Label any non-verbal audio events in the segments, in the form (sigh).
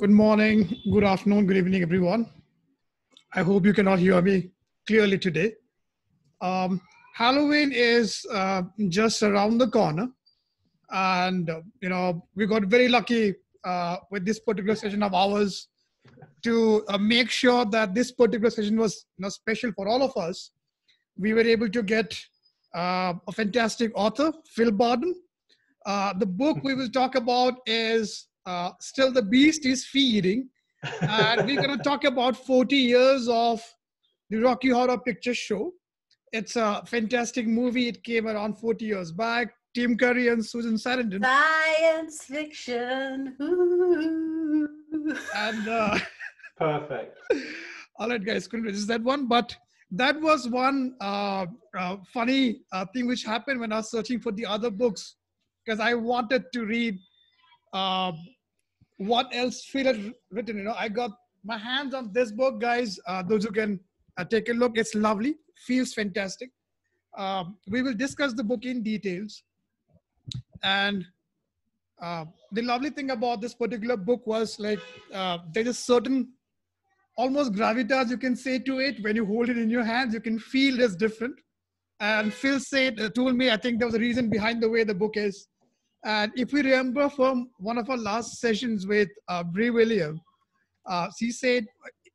Good morning, good afternoon, good evening, everyone. I hope you can all hear me clearly today. Um, Halloween is uh, just around the corner, and uh, you know we got very lucky uh, with this particular session of ours to uh, make sure that this particular session was you know, special for all of us. We were able to get uh, a fantastic author, Phil Barden. Uh, the book we will talk about is uh, still the beast is feeding. and we're going (laughs) to talk about 40 years of the Rocky Horror Picture Show. It's a fantastic movie. It came around 40 years back. Tim Curry and Susan Sarandon. Science fiction. Ooh. And uh, (laughs) Perfect. (laughs) all right, guys, couldn't resist that one. But that was one uh, uh, funny uh, thing which happened when I was searching for the other books because I wanted to read uh, what else Phil had written. You know, I got my hands on this book, guys. Uh, those who can uh, take a look, it's lovely, feels fantastic. Um, we will discuss the book in details. And uh, the lovely thing about this particular book was like uh, there's a certain almost gravitas you can say to it when you hold it in your hands you can feel it's different and phil said uh, told me i think there was a reason behind the way the book is and if we remember from one of our last sessions with uh, Brie William, uh, she said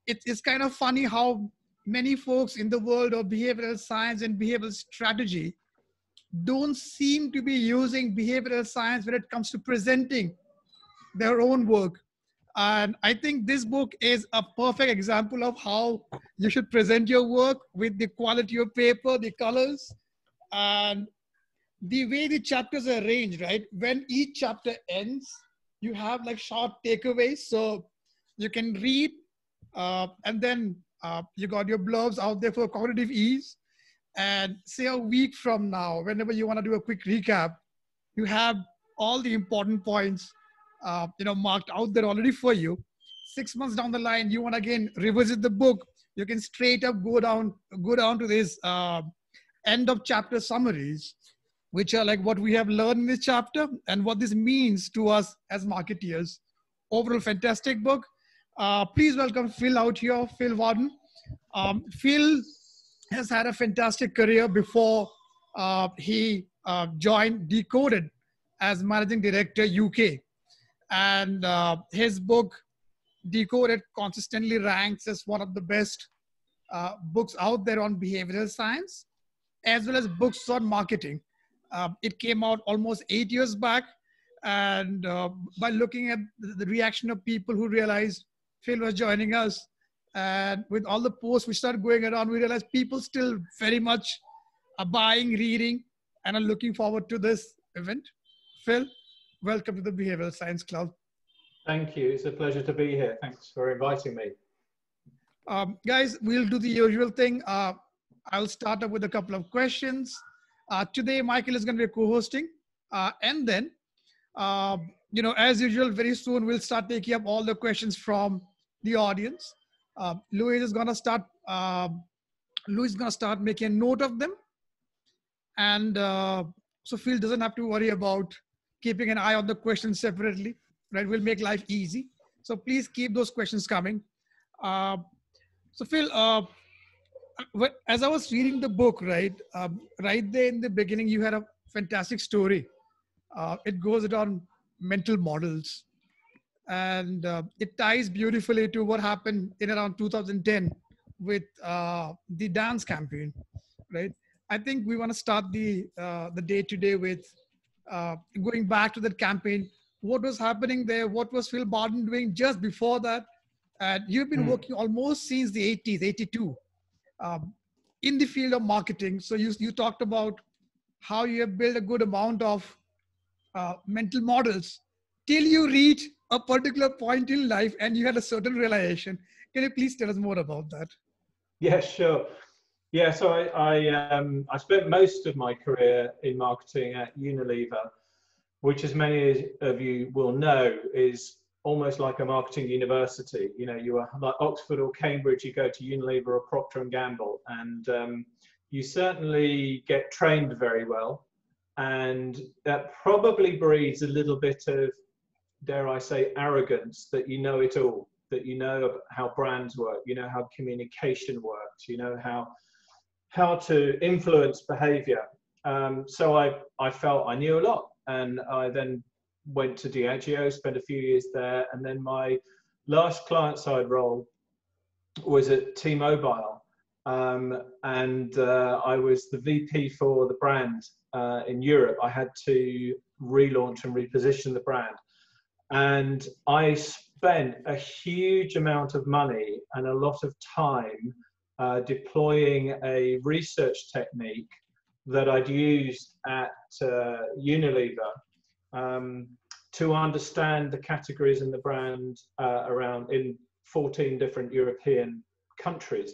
it, it's kind of funny how many folks in the world of behavioral science and behavioral strategy don't seem to be using behavioral science when it comes to presenting their own work. And I think this book is a perfect example of how you should present your work with the quality of paper, the colors, and the way the chapters are arranged, right? When each chapter ends, you have like short takeaways. So you can read, uh, and then uh, you got your blurbs out there for cognitive ease. And say a week from now, whenever you want to do a quick recap, you have all the important points, uh, you know, marked out there already for you. Six months down the line, you want to again revisit the book. You can straight up go down, go down to this uh, end of chapter summaries which are like what we have learned in this chapter and what this means to us as marketeers. Overall, fantastic book. Uh, please welcome Phil out here, Phil Barden. Um, Phil has had a fantastic career before uh, he uh, joined Decoded as managing director UK. And uh, his book, Decoded, consistently ranks as one of the best uh, books out there on behavioral science, as well as books on marketing. Uh, it came out almost eight years back. And uh, by looking at the reaction of people who realized Phil was joining us, and with all the posts we started going around, we realized people still very much are buying, reading, and are looking forward to this event. Phil, welcome to the Behavioral Science Club. Thank you. It's a pleasure to be here. Thanks for inviting me. Um, guys, we'll do the usual thing. Uh, I'll start up with a couple of questions. Uh, today, Michael is going to be co-hosting, uh, and then, uh, you know, as usual, very soon we'll start taking up all the questions from the audience. Uh, Louis is going to start. Um, Louis is going to start making a note of them, and uh, so Phil doesn't have to worry about keeping an eye on the questions separately. Right, we'll make life easy. So please keep those questions coming. Uh, so Phil, as I was reading the book, right, um, right there in the beginning, you had a fantastic story. Uh, it goes around mental models, and uh, it ties beautifully to what happened in around 2010 with uh, the dance campaign, right? I think we want to start the uh, the day today with uh, going back to that campaign. What was happening there? What was Phil Barden doing just before that? And you've been mm. working almost since the 80s, 82 um, in the field of marketing. So you, you talked about how you have built a good amount of uh, mental models till you reach a particular point in life and you had a certain realization. Can you please tell us more about that? Yeah, sure. Yeah, so I I, um, I spent most of my career in marketing at Unilever, which, as many of you will know, is almost like a marketing university. You know, you are like Oxford or Cambridge, you go to Unilever or Procter and Gamble, and um, you certainly get trained very well. And that probably breeds a little bit of dare I say, arrogance that you know it all, that you know how brands work, you know how communication works, you know how how to influence behavior. Um, so I, I felt I knew a lot. And I then went to Diageo, spent a few years there. And then my last client side role was at T Mobile. Um, and uh, I was the VP for the brand uh, in Europe. I had to relaunch and reposition the brand. And I spent a huge amount of money and a lot of time uh, deploying a research technique that I'd used at uh, Unilever um, to understand the categories and the brand uh, around in 14 different European countries.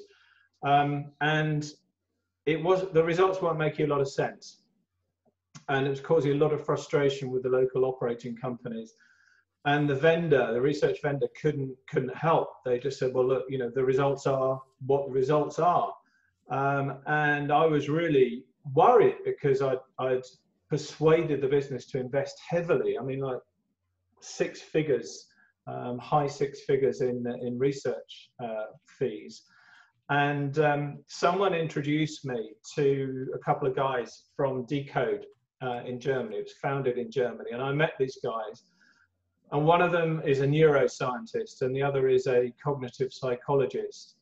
Um, and it was the results weren't making a lot of sense. And it was causing a lot of frustration with the local operating companies and the vendor, the research vendor, couldn't couldn't help. They just said, "Well, look, you know, the results are what the results are," um, and I was really worried because I'd, I'd persuaded the business to invest heavily. I mean, like six figures, um, high six figures in in research uh, fees. And um, someone introduced me to a couple of guys from deCODE uh, in Germany. It was founded in Germany, and I met these guys and one of them is a neuroscientist and the other is a cognitive psychologist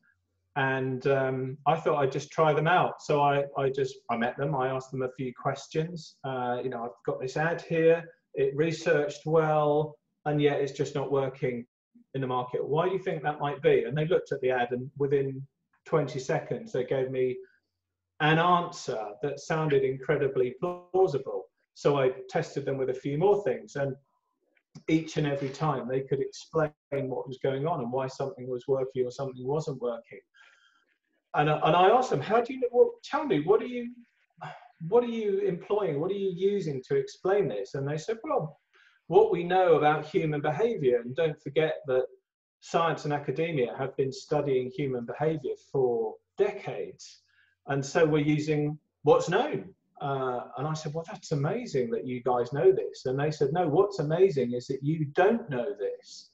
and um, i thought i'd just try them out. So i, I just i met them i asked them a few questions. Uh, you know i've got this ad here it researched well and yet it's just not working in the market. Why do you think that might be? And they looked at the ad and within 20 seconds they gave me an answer that sounded incredibly plausible. So i tested them with a few more things and each and every time they could explain what was going on and why something was working or something wasn't working. And, uh, and I asked them, how do you, well, tell me, what are you, what are you employing? What are you using to explain this? And they said, well, what we know about human behavior, and don't forget that science and academia have been studying human behavior for decades. And so we're using what's known. Uh, and I said, Well, that's amazing that you guys know this. And they said, No, what's amazing is that you don't know this.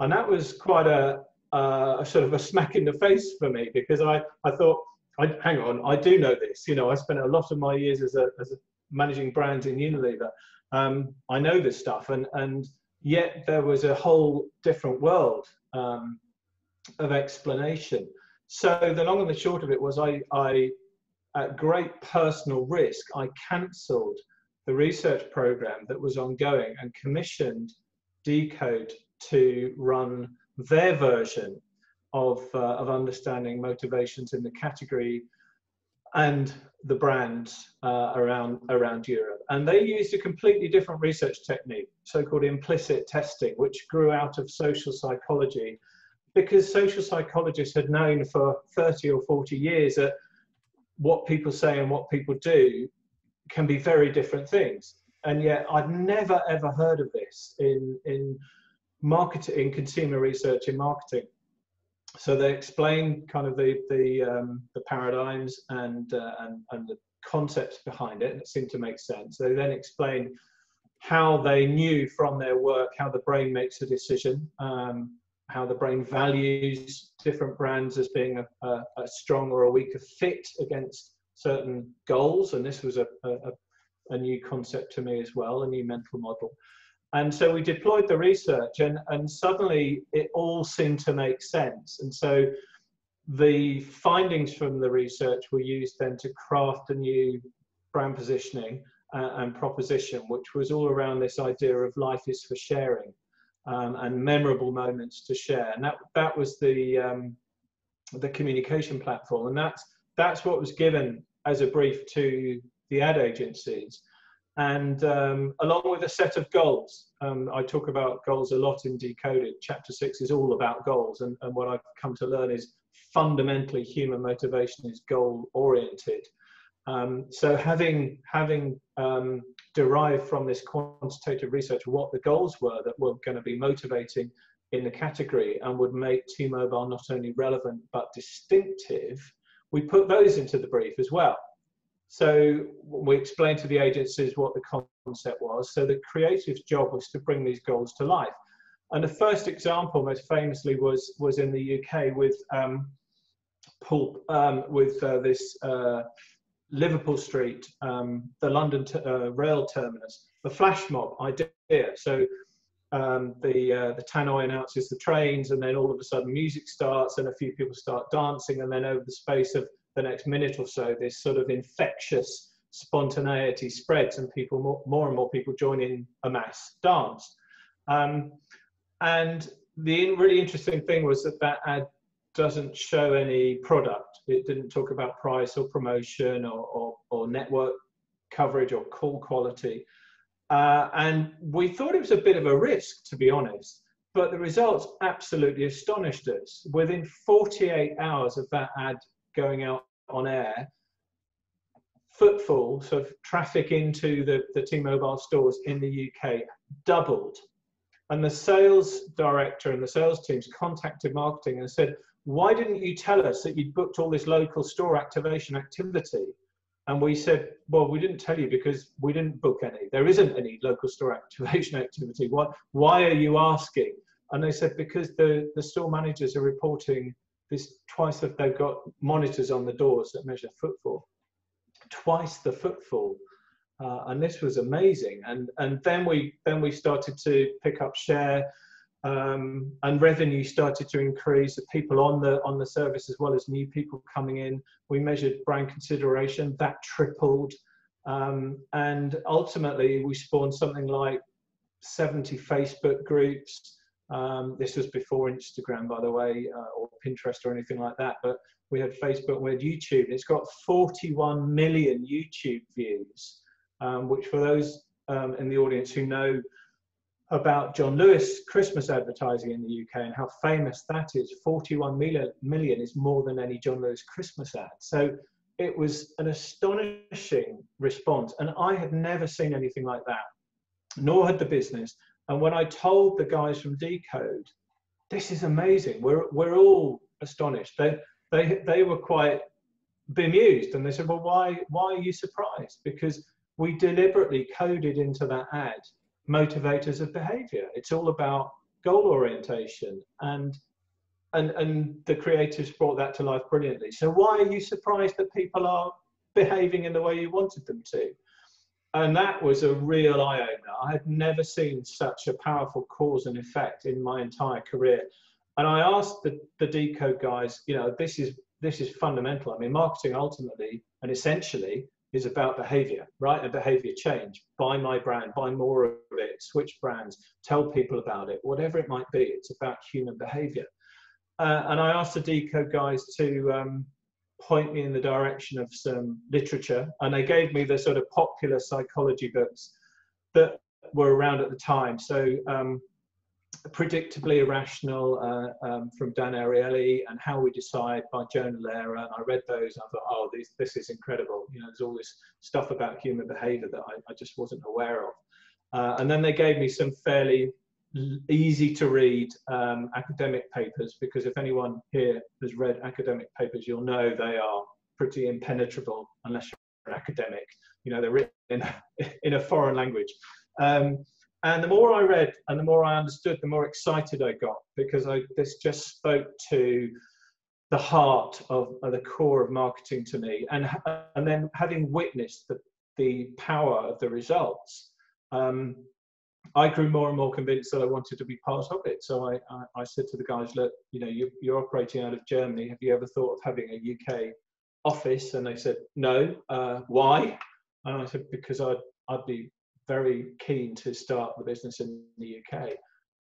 And that was quite a, a sort of a smack in the face for me because I, I thought, I, hang on, I do know this. You know, I spent a lot of my years as a, as a managing brands in Unilever. Um, I know this stuff. And, and yet there was a whole different world um, of explanation. So the long and the short of it was I, I at great personal risk, I cancelled the research program that was ongoing and commissioned deCODE to run their version of, uh, of understanding motivations in the category and the brands uh, around, around Europe. And they used a completely different research technique, so-called implicit testing, which grew out of social psychology because social psychologists had known for 30 or 40 years that what people say and what people do can be very different things. And yet, I'd never ever heard of this in in marketing, in consumer research in marketing. So they explain kind of the the um, the paradigms and, uh, and and the concepts behind it, and it seemed to make sense. They then explain how they knew from their work how the brain makes a decision, um, how the brain values different brands as being a, a, a strong or a weaker fit against certain goals. And this was a, a, a new concept to me as well, a new mental model. And so we deployed the research, and, and suddenly it all seemed to make sense. And so the findings from the research were used then to craft a new brand positioning uh, and proposition, which was all around this idea of life is for sharing um, and memorable moments to share. And that that was the um, the communication platform, and that's that's what was given as a brief to the ad agencies, and um, along with a set of goals. Um, I talk about goals a lot in Decoded. Chapter six is all about goals, and, and what I've come to learn is fundamentally human motivation is goal oriented. Um, so having having derived from this quantitative research what the goals were that were going to be motivating in the category and would make T-Mobile not only relevant but distinctive, we put those into the brief as well. so we explained to the agencies what the concept was. So the creative's job was to bring these goals to life. And the first example, most famously, was was in the UK with um, Paul, um, with uh, this uh, Liverpool Street, um, the London uh, rail terminus, the flash mob idea. So um, the uh, the tannoy announces the trains, and then all of a sudden music starts, and a few people start dancing, and then over the space of the next minute or so, this sort of infectious spontaneity spreads, and people more, more and more people join in a mass dance. Um, and the really interesting thing was that that ad doesn't show any product. It didn't talk about price or promotion or, or, or network coverage or call quality. Uh, and we thought it was a bit of a risk, to be honest, but the results absolutely astonished us. Within 48 hours of that ad going out on air, footfall, so traffic into the, the T-Mobile stores in the UK doubled. And the sales director and the sales teams contacted marketing and said, why didn't you tell us that you'd booked all this local store activation activity? And we said, well, we didn't tell you because we didn't book any. There isn't any local store (laughs) activation activity. Why, why are you asking? And they said, because the, the store managers are reporting this twice that they've got monitors on the doors that measure footfall, twice the footfall. Uh, and this was amazing. And, and then we then we started to pick up share um, and revenue started to increase. The people on the on the service as well as new people coming in. We measured brand consideration that tripled, um, and ultimately we spawned something like 70 Facebook groups. Um, this was before Instagram, by the way, uh, or Pinterest or anything like that. But we had Facebook, we had YouTube. It's got 41 million YouTube views, um, which for those um, in the audience who know about John Lewis Christmas advertising in the UK and how famous that is. 41 million, million is more than any John Lewis Christmas ad. So it was an astonishing response. And I had never seen anything like that, nor had the business. And when I told the guys from Decode, this is amazing, we're, we're all astonished. They, they, they were quite bemused and they said, well, why, why are you surprised? Because we deliberately coded into that ad motivators of behavior. It's all about goal orientation and and and the creatives brought that to life brilliantly. So why are you surprised that people are behaving in the way you wanted them to? And that was a real eye opener. I had never seen such a powerful cause and effect in my entire career. And I asked the, the decode guys, you know, this is this is fundamental. I mean, marketing ultimately and essentially is about behavior, right? And behavior change. Buy my brand, buy more of it, switch brands, tell people about it, whatever it might be. It's about human behavior. Uh, and I asked the Decode guys to um, point me in the direction of some literature, and they gave me the sort of popular psychology books that were around at the time. So um, Predictably Irrational uh, um, from Dan Ariely and How We Decide by Jonah Lehrer. And I read those and I thought, oh, this, this is incredible. You know, there's all this stuff about human behavior that I, I just wasn't aware of. Uh, and then they gave me some fairly easy to read um, academic papers because if anyone here has read academic papers, you'll know they are pretty impenetrable unless you're an academic. You know, they're written in, (laughs) in a foreign language. Um, and the more I read and the more I understood, the more excited I got because I, this just spoke to the heart of, the core of marketing to me. And, and then having witnessed the, the power of the results, um, I grew more and more convinced that I wanted to be part of it. So I, I, I said to the guys, look, you know, you, you're operating out of Germany. Have you ever thought of having a UK office? And they said, no. Uh, why? And I said, because I'd, I'd be very keen to start the business in the UK.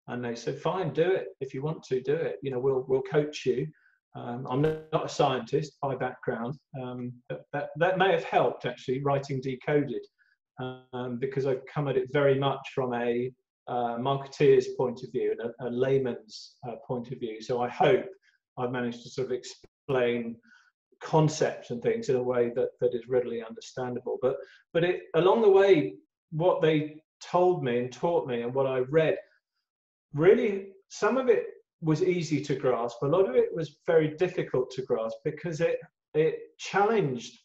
And they said, fine, do it. If you want to, do it. You know, we'll, we'll coach you. Um, I'm not a scientist by background. Um, that, that may have helped actually writing Decoded um, because I've come at it very much from a uh, marketeer's point of view and a, a layman's uh, point of view. So I hope I've managed to sort of explain concepts and things in a way that, that is readily understandable. But but it along the way, what they told me and taught me and what I read, really, some of it was easy to grasp. A lot of it was very difficult to grasp because it it challenged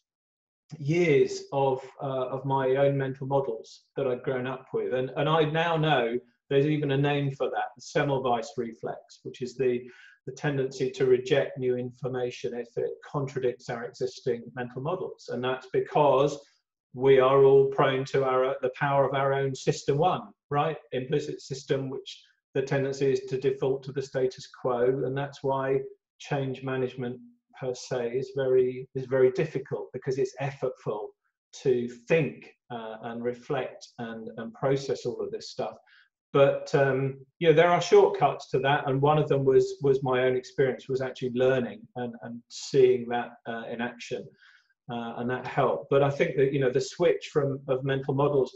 years of uh, of my own mental models that I'd grown up with, and and I now know there's even a name for that, the Semmelweis reflex, which is the the tendency to reject new information if it contradicts our existing mental models, and that's because we are all prone to our the power of our own system one, right? Implicit system, which the tendency is to default to the status quo, and that's why change management per se is very is very difficult because it's effortful to think uh, and reflect and, and process all of this stuff but um, you know there are shortcuts to that and one of them was was my own experience was actually learning and, and seeing that uh, in action uh, and that helped but i think that you know the switch from of mental models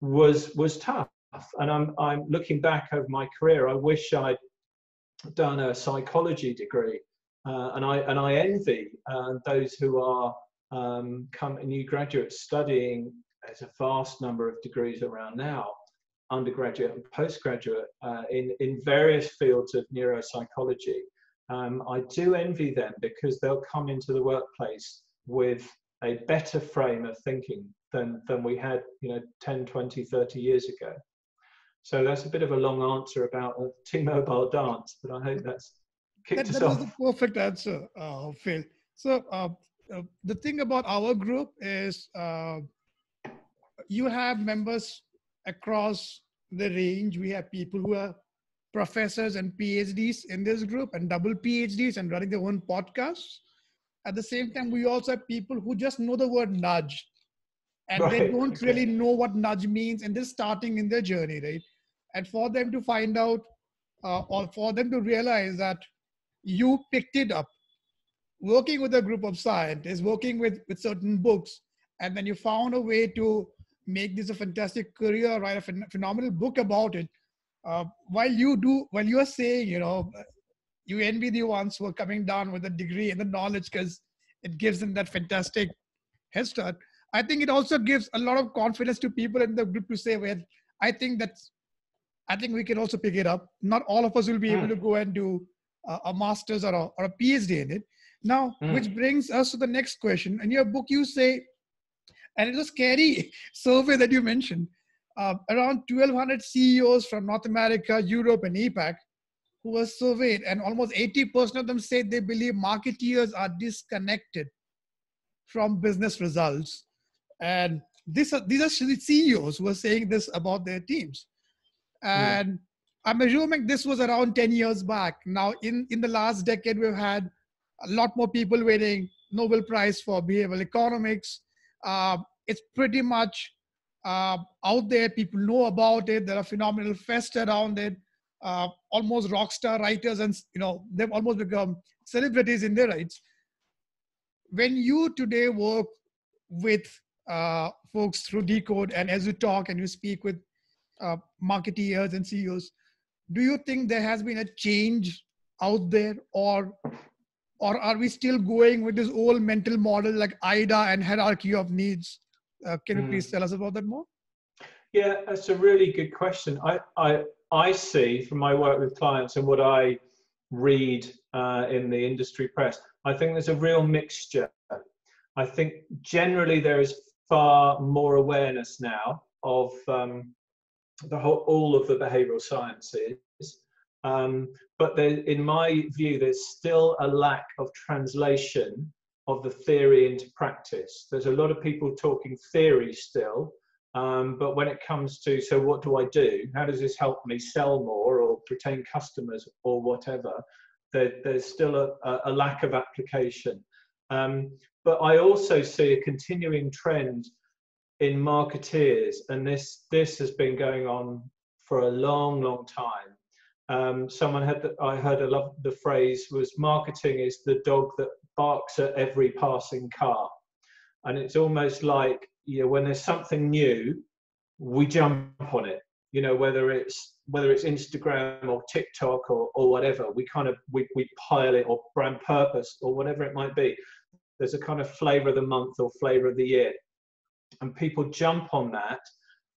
was was tough and i'm i'm looking back over my career i wish i'd done a psychology degree uh, and I and I envy uh, those who are um, come new graduates studying. There's a vast number of degrees around now, undergraduate and postgraduate uh, in in various fields of neuropsychology. Um, I do envy them because they'll come into the workplace with a better frame of thinking than than we had, you know, 10, 20, 30 years ago. So that's a bit of a long answer about a T-Mobile dance, but I hope that's kicked that, that was the perfect answer, uh, Phil. So uh, uh, the thing about our group is uh, you have members across the range. We have people who are professors and PhDs in this group and double PhDs and running their own podcasts. At the same time, we also have people who just know the word nudge and right. they don't okay. really know what nudge means and they're starting in their journey, right? And for them to find out uh, or for them to realize that you picked it up working with a group of scientists working with with certain books and then you found a way to make this a fantastic career write a phen- phenomenal book about it uh, while you do while you are saying you know you envy the ones who are coming down with a degree and the knowledge because it gives them that fantastic head start i think it also gives a lot of confidence to people in the group to say well i think that's i think we can also pick it up not all of us will be able hmm. to go and do a master's or a, or a PhD in it. Now, mm. which brings us to the next question. In your book, you say, and it's a scary (laughs) survey that you mentioned, uh, around 1,200 CEOs from North America, Europe, and APAC who were surveyed, and almost 80% of them said they believe marketeers are disconnected from business results. And this, these are CEOs who are saying this about their teams. And I'm assuming this was around 10 years back. Now, in, in the last decade, we've had a lot more people winning Nobel Prize for behavioral economics. Uh, it's pretty much uh, out there. People know about it. There are phenomenal fests around it. Uh, almost rock star writers, and you know they've almost become celebrities in their rights. When you today work with uh, folks through Decode, and as you talk and you speak with uh, marketeers and CEOs, do you think there has been a change out there or or are we still going with this old mental model like AIDA and hierarchy of needs uh, can you mm. please tell us about that more yeah that's a really good question i i i see from my work with clients and what i read uh, in the industry press i think there's a real mixture i think generally there is far more awareness now of um, the whole, all of the behavioral sciences. Um, but there, in my view, there's still a lack of translation of the theory into practice. There's a lot of people talking theory still, um, but when it comes to, so what do I do? How does this help me sell more or retain customers or whatever? There, there's still a, a, lack of application. Um, but I also see a continuing trend in marketeers, and this this has been going on for a long, long time. Um, someone had the, I heard a lot the phrase was marketing is the dog that barks at every passing car, and it's almost like you know when there's something new, we jump on it. You know whether it's whether it's Instagram or TikTok or, or whatever, we kind of we, we pile it or brand purpose or whatever it might be. There's a kind of flavor of the month or flavor of the year and people jump on that.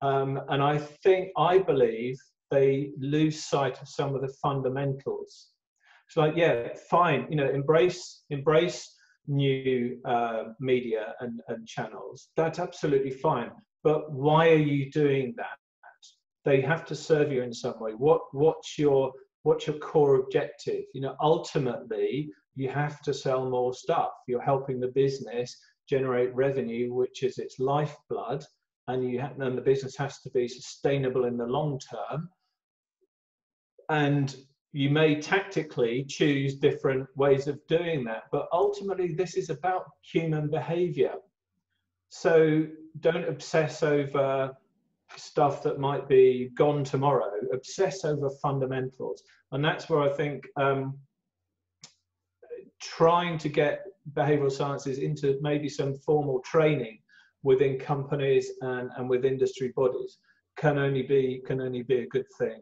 Um, and I think, I believe they lose sight of some of the fundamentals. It's like, yeah, fine, you know, embrace, embrace new uh, media and, and channels, that's absolutely fine. But why are you doing that? They have to serve you in some way. What what's your what's your core objective? You know, ultimately you have to sell more stuff. You're helping the business generate revenue, which is its lifeblood, and you and the business has to be sustainable in the long term. And you may tactically choose different ways of doing that, but ultimately this is about human behavior. So don't obsess over stuff that might be gone tomorrow. Obsess over fundamentals, and that's where I think um, trying to get behavioral sciences into maybe some formal training within companies and, and with industry bodies can only be can only be a good thing.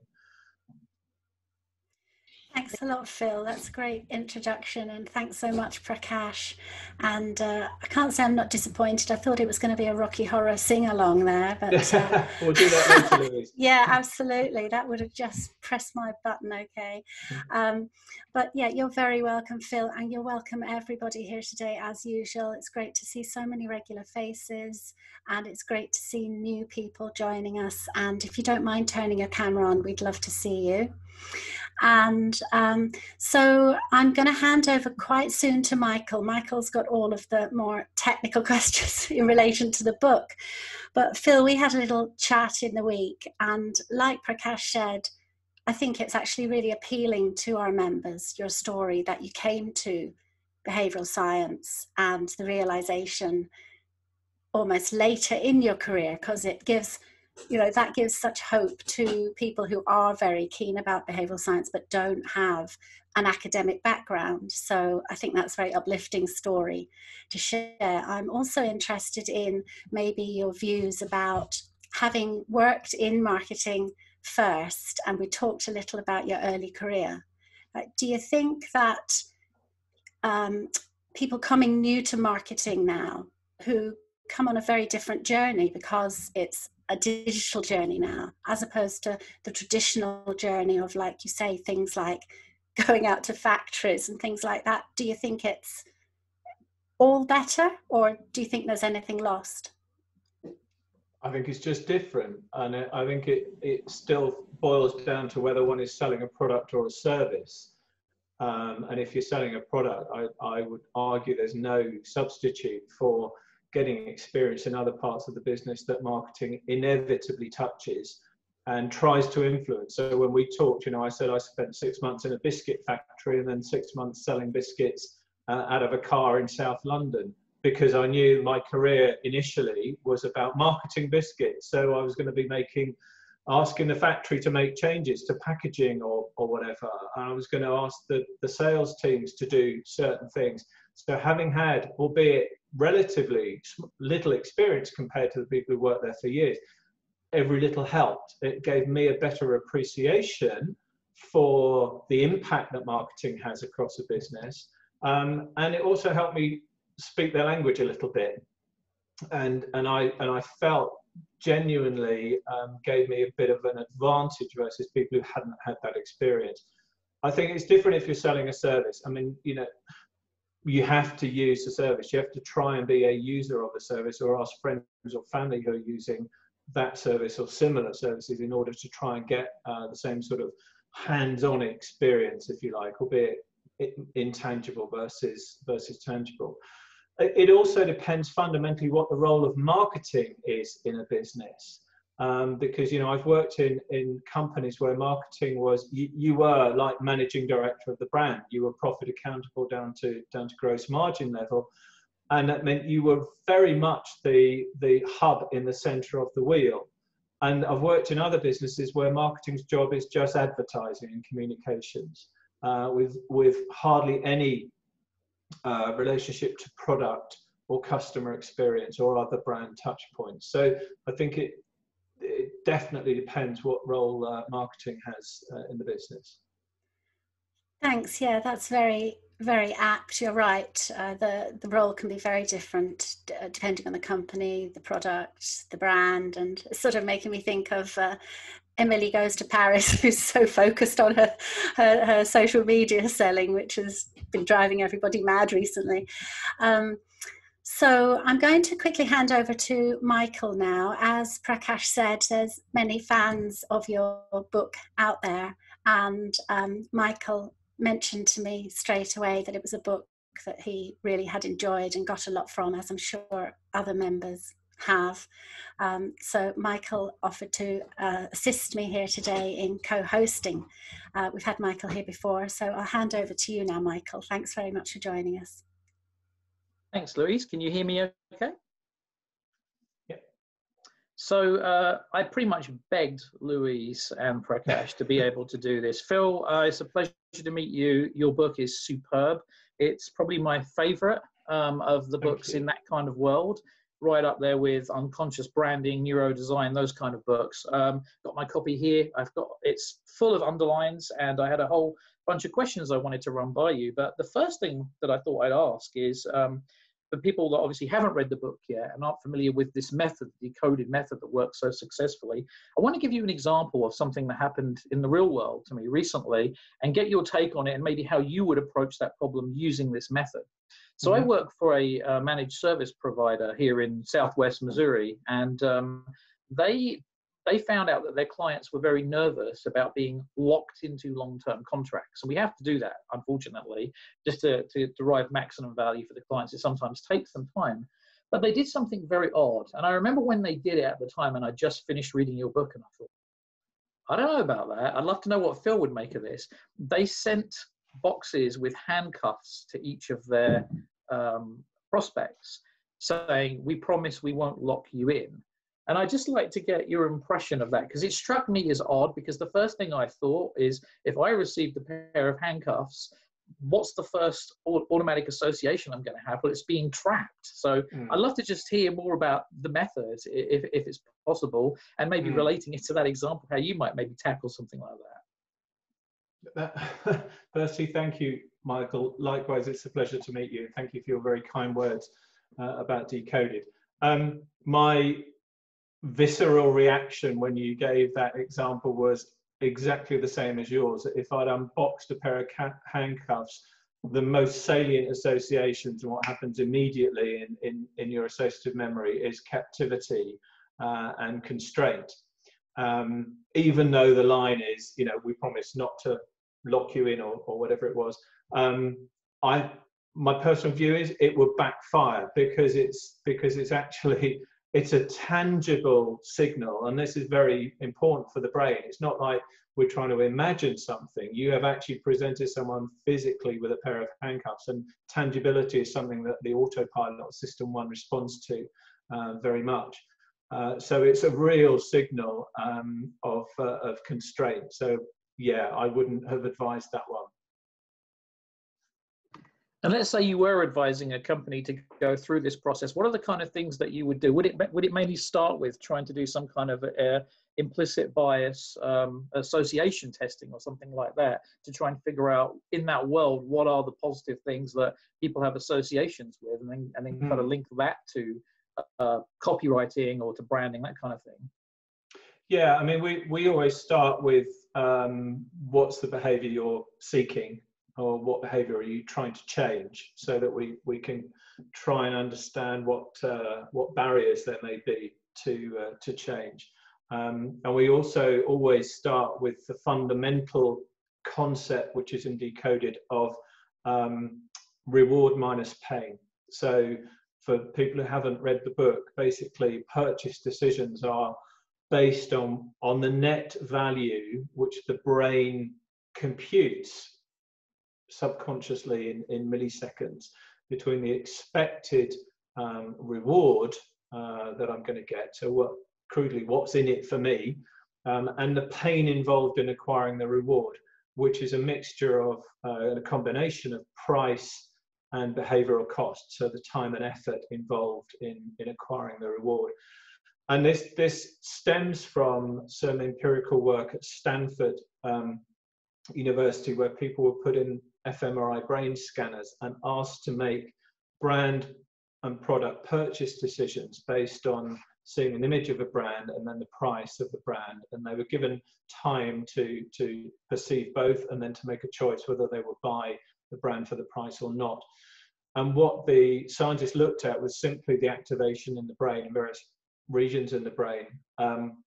Thanks a lot, Phil. That's a great introduction, and thanks so much, Prakash. And uh, I can't say I'm not disappointed. I thought it was going to be a Rocky Horror sing along there, but (laughs) uh, we'll do that later, (laughs) yeah, absolutely. That would have just pressed my button. Okay, mm-hmm. um, but yeah, you're very welcome, Phil, and you're welcome everybody here today as usual. It's great to see so many regular faces, and it's great to see new people joining us. And if you don't mind turning your camera on, we'd love to see you. And um, so I'm going to hand over quite soon to Michael. Michael's got all of the more technical (laughs) questions in relation to the book. But Phil, we had a little chat in the week, and like Prakash said, I think it's actually really appealing to our members, your story that you came to behavioral science and the realization almost later in your career because it gives you know that gives such hope to people who are very keen about behavioral science but don't have an academic background. So i think that's a very uplifting story to share. I'm also interested in maybe your views about having worked in marketing first and we talked a little about your early career. Do you think that um, people coming new to marketing now who come on a very different journey because it's a digital journey now, as opposed to the traditional journey of, like you say, things like (laughs) going out to factories and things like that. Do you think it's all better, or do you think there's anything lost? I think it's just different, and I think it it still boils down to whether one is selling a product or a service. Um, and if you're selling a product, I, I would argue there's no substitute for getting experience in other parts of the business that marketing inevitably touches and tries to influence. So when we talked, you know, I said I spent six months in a biscuit factory and then six months selling biscuits uh, out of a car in South London because I knew my career initially was about marketing biscuits. So I was going to be making, asking the factory to make changes to packaging or, or whatever. And I was going to ask the, the sales teams to do certain things. So having had, albeit relatively little experience compared to the people who worked there for years, every little helped. It gave me a better appreciation for the impact that marketing has across a business. Um, and it also helped me speak their language a little bit. And, and, I, and I felt genuinely um, gave me a bit of an advantage versus people who hadn't had that experience. I think it's different if you're selling a service. I mean, you know, you have to use the service. You have to try and be a user of the service or ask friends or family who are using that service or similar services in order to try and get uh, the same sort of hands-on experience, if you like, albeit intangible versus versus tangible. It also depends fundamentally what the role of marketing is in a business um, because you know I've worked in in companies where marketing was you, you, were like managing director of the brand. You were profit accountable down to down to gross margin level, and that meant you were very much the the hub in the center of the wheel. And I've worked in other businesses where marketing's job is just advertising and communications, uh, with with hardly any uh, relationship to product or customer experience or other brand touch points. So I think it it definitely depends what role uh, marketing has uh, in the business. Thanks. Yeah, that's very very apt. You're right. Uh, the the role can be very different uh, depending on the company, the product, the brand, and it's sort of making me think of uh, Emily Goes to Paris, (laughs) who's so focused on her, her, her, social media selling, which has been driving everybody mad recently. Um, so I'm going to quickly hand over to Michael now. As Prakash said, there's many fans of your book out there, and um, Michael mentioned to me straight away that it was a book that he really had enjoyed and got a lot from, as I'm sure other members have. Um, so Michael offered to uh, assist me here today in co-hosting. Uh, we've had Michael here before, so I'll hand over to you now, Michael. Thanks very much for joining us. Thanks, Louise. Can you hear me okay? Yep. So uh, I pretty much begged Louise and Prakash to be able to do this. Phil, uh, it's a pleasure to meet you. Your book is superb. It's probably my favorite um, of the books in that kind of world right up there with unconscious branding, neuro design, those kind of books. Um, got my copy here. I've got it's full of underlines, and I had a whole bunch of questions I wanted to run by you. But the first thing that I thought I'd ask is um, for people that obviously haven't read the book yet and aren't familiar with this method, the decoded method that works so successfully, I want to give you an example of something that happened in the real world to me recently and get your take on it and maybe how you would approach that problem using this method. So mm-hmm. I work for a uh, managed service provider here in Southwest Missouri, and um, they they found out that their clients were very nervous about being locked into long-term contracts. And we have to do that, unfortunately, just to, to derive maximum value for the clients. It sometimes takes some time. But they did something very odd. And I remember when they did it at the time, and I just finished reading your book, and I thought, I don't know about that. I'd love to know what Phil would make of this. They sent boxes with handcuffs to each of their um, prospects saying, We promise we won't lock you in. And I just like to get your impression of that because it struck me as odd because the first thing I thought is if I received a pair of handcuffs, what's the first automatic association I'm going to have? Well, it's being trapped. So mm. I'd love to just hear more about the method if, if it's possible and maybe mm. relating it to that example, how you might maybe tackle something like that. (laughs) Firstly, thank you, Michael. Likewise, it's a pleasure to meet you. Thank you for your very kind words uh, about Decoded. Um, my visceral reaction when you gave that example was exactly the same as yours. If I'd unboxed a pair of handcuffs, the most salient associations and what happens immediately in, in, in your associative memory is captivity uh, and constraint. Um, even though the line is, you know, we promise not to lock you in or, or whatever it was. Um, I my personal view is it would backfire because it's because it's actually it's a tangible signal and this is very important for the brain. It's not like we're trying to imagine something. You have actually presented someone physically with a pair of handcuffs and tangibility is something that the autopilot system one responds to uh, very much. Uh, so it's a real signal um, of, uh, of constraint. So yeah, I wouldn't have advised that one. And let's say you were advising a company to go through this process. What are the kind of things that you would do? Would it would it mainly start with trying to do some kind of a, a implicit bias um, association testing or something like that to try and figure out in that world what are the positive things that people have associations with, and then and then mm-hmm. kind of link that to uh, copywriting or to branding, that kind of thing. Yeah, I mean, we, we always start with um, what's the behavior you're seeking or what behavior are you trying to change so that we, we can try and understand what, uh, what barriers there may be to, uh, to change. Um, and we also always start with the fundamental concept, which is in decoded, of um, reward minus pain. So for people who haven't read the book, basically purchase decisions are based on, on the net value which the brain computes subconsciously in, in milliseconds between the expected um, reward uh, that I'm going to get. So, what crudely, what's in it for me, um, and the pain involved in acquiring the reward, which is a mixture of uh, a combination of price and behavioral cost. So, the time and effort involved in, in acquiring the reward. And this, this stems from some empirical work at Stanford um, University where people were put in fMRI brain scanners and asked to make brand and product purchase decisions based on seeing an image of a brand and then the price of the brand. And they were given time to, to perceive both and then to make a choice whether they would buy the brand for the price or not. And what the scientists looked at was simply the activation in the brain, in various regions in the brain, um,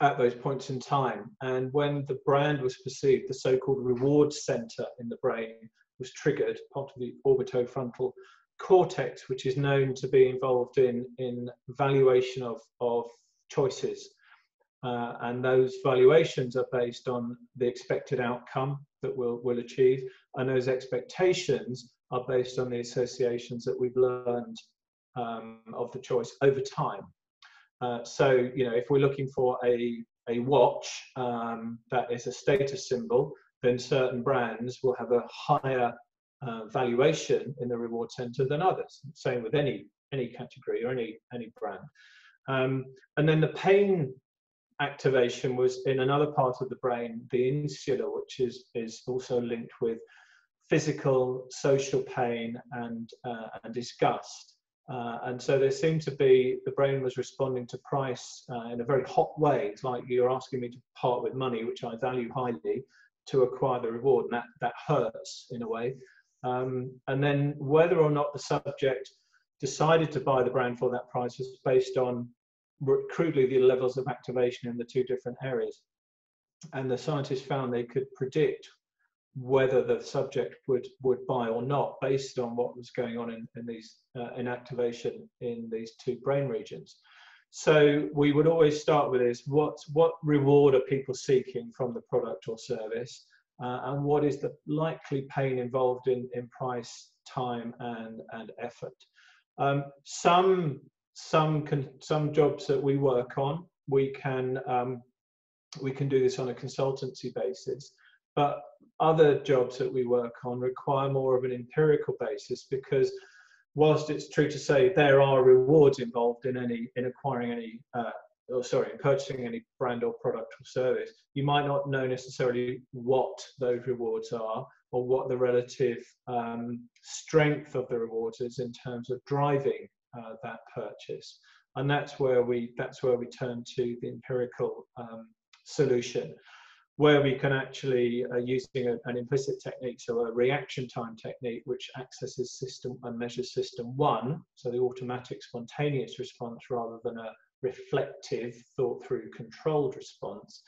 at those points in time. And when the brand was perceived, the so called reward center in the brain was triggered, part of the orbitofrontal cortex, which is known to be involved in, in valuation of, of choices. Uh, and those valuations are based on the expected outcome that we'll, we'll achieve. And those expectations are based on the associations that we've learned um, of the choice over time. Uh, so, you know, if we're looking for a, a watch um, that is a status symbol, then certain brands will have a higher uh, valuation in the reward center than others. Same with any any category or any any brand. Um, and then the pain activation was in another part of the brain, the insula, which is is also linked with physical, social pain and uh, and disgust. Uh, and so there seemed to be the brain was responding to price uh, in a very hot way. It's like you're asking me to part with money, which I value highly, to acquire the reward, and that that hurts in a way. Um, and then whether or not the subject decided to buy the brand for that price was based on crudely the levels of activation in the two different areas. And the scientists found they could predict whether the subject would, would buy or not based on what was going on in, in these uh, in activation in these two brain regions. So we would always start with is what what reward are people seeking from the product or service? uh, and what is the likely pain involved in, in price, time, and, and effort. Um, some, some, can some jobs that we work on, we can, um, we can do this on a consultancy basis, but other jobs that we work on require more of an empirical basis because whilst it's true to say there are rewards involved in any in acquiring any uh, or sorry, in purchasing any brand or product or service, you might not know necessarily what those rewards are or what the relative um, strength of the rewards is in terms of driving uh, that purchase. And that's where we that's where we turn to the empirical um, solution, where we can actually uh, using a, an implicit technique, so a reaction time technique, which accesses system and measures system one, so the automatic spontaneous response rather than a reflective, thought through, controlled response,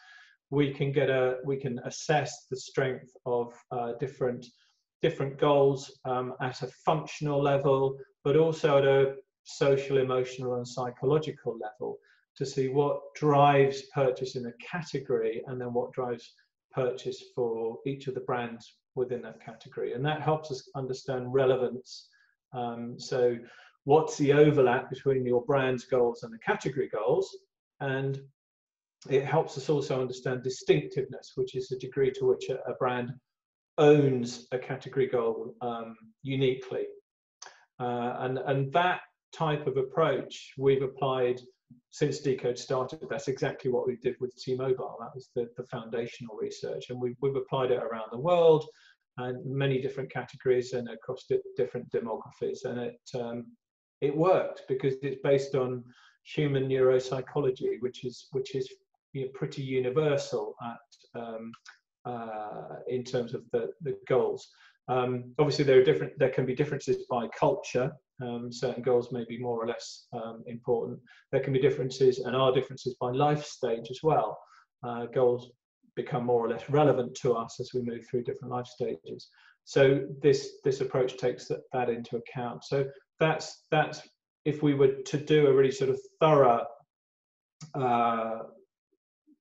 we can get a we can assess the strength of uh, different different goals um, at a functional level, but also at a social, emotional, and psychological level to see what drives purchase in a category and then what drives purchase for each of the brands within that category. And that helps us understand relevance. Um, so what's the overlap between your brand's goals and the category goals and it helps us also understand distinctiveness which is the degree to which a, a brand owns a category goal um, uniquely uh, and and that type of approach we've applied since decode started that's exactly what we did with t-mobile that was the, the foundational research and we've, we've applied it around the world and many different categories and across different demographies and it um, it worked because it's based on human neuropsychology, which is which is you know, pretty universal at um, uh, in terms of the the goals. Um, obviously, there are different. There can be differences by culture. Um, certain goals may be more or less um, important. There can be differences and are differences by life stage as well. Uh, goals become more or less relevant to us as we move through different life stages. So this this approach takes that, that into account. So that's that's if we were to do a really sort of thorough uh,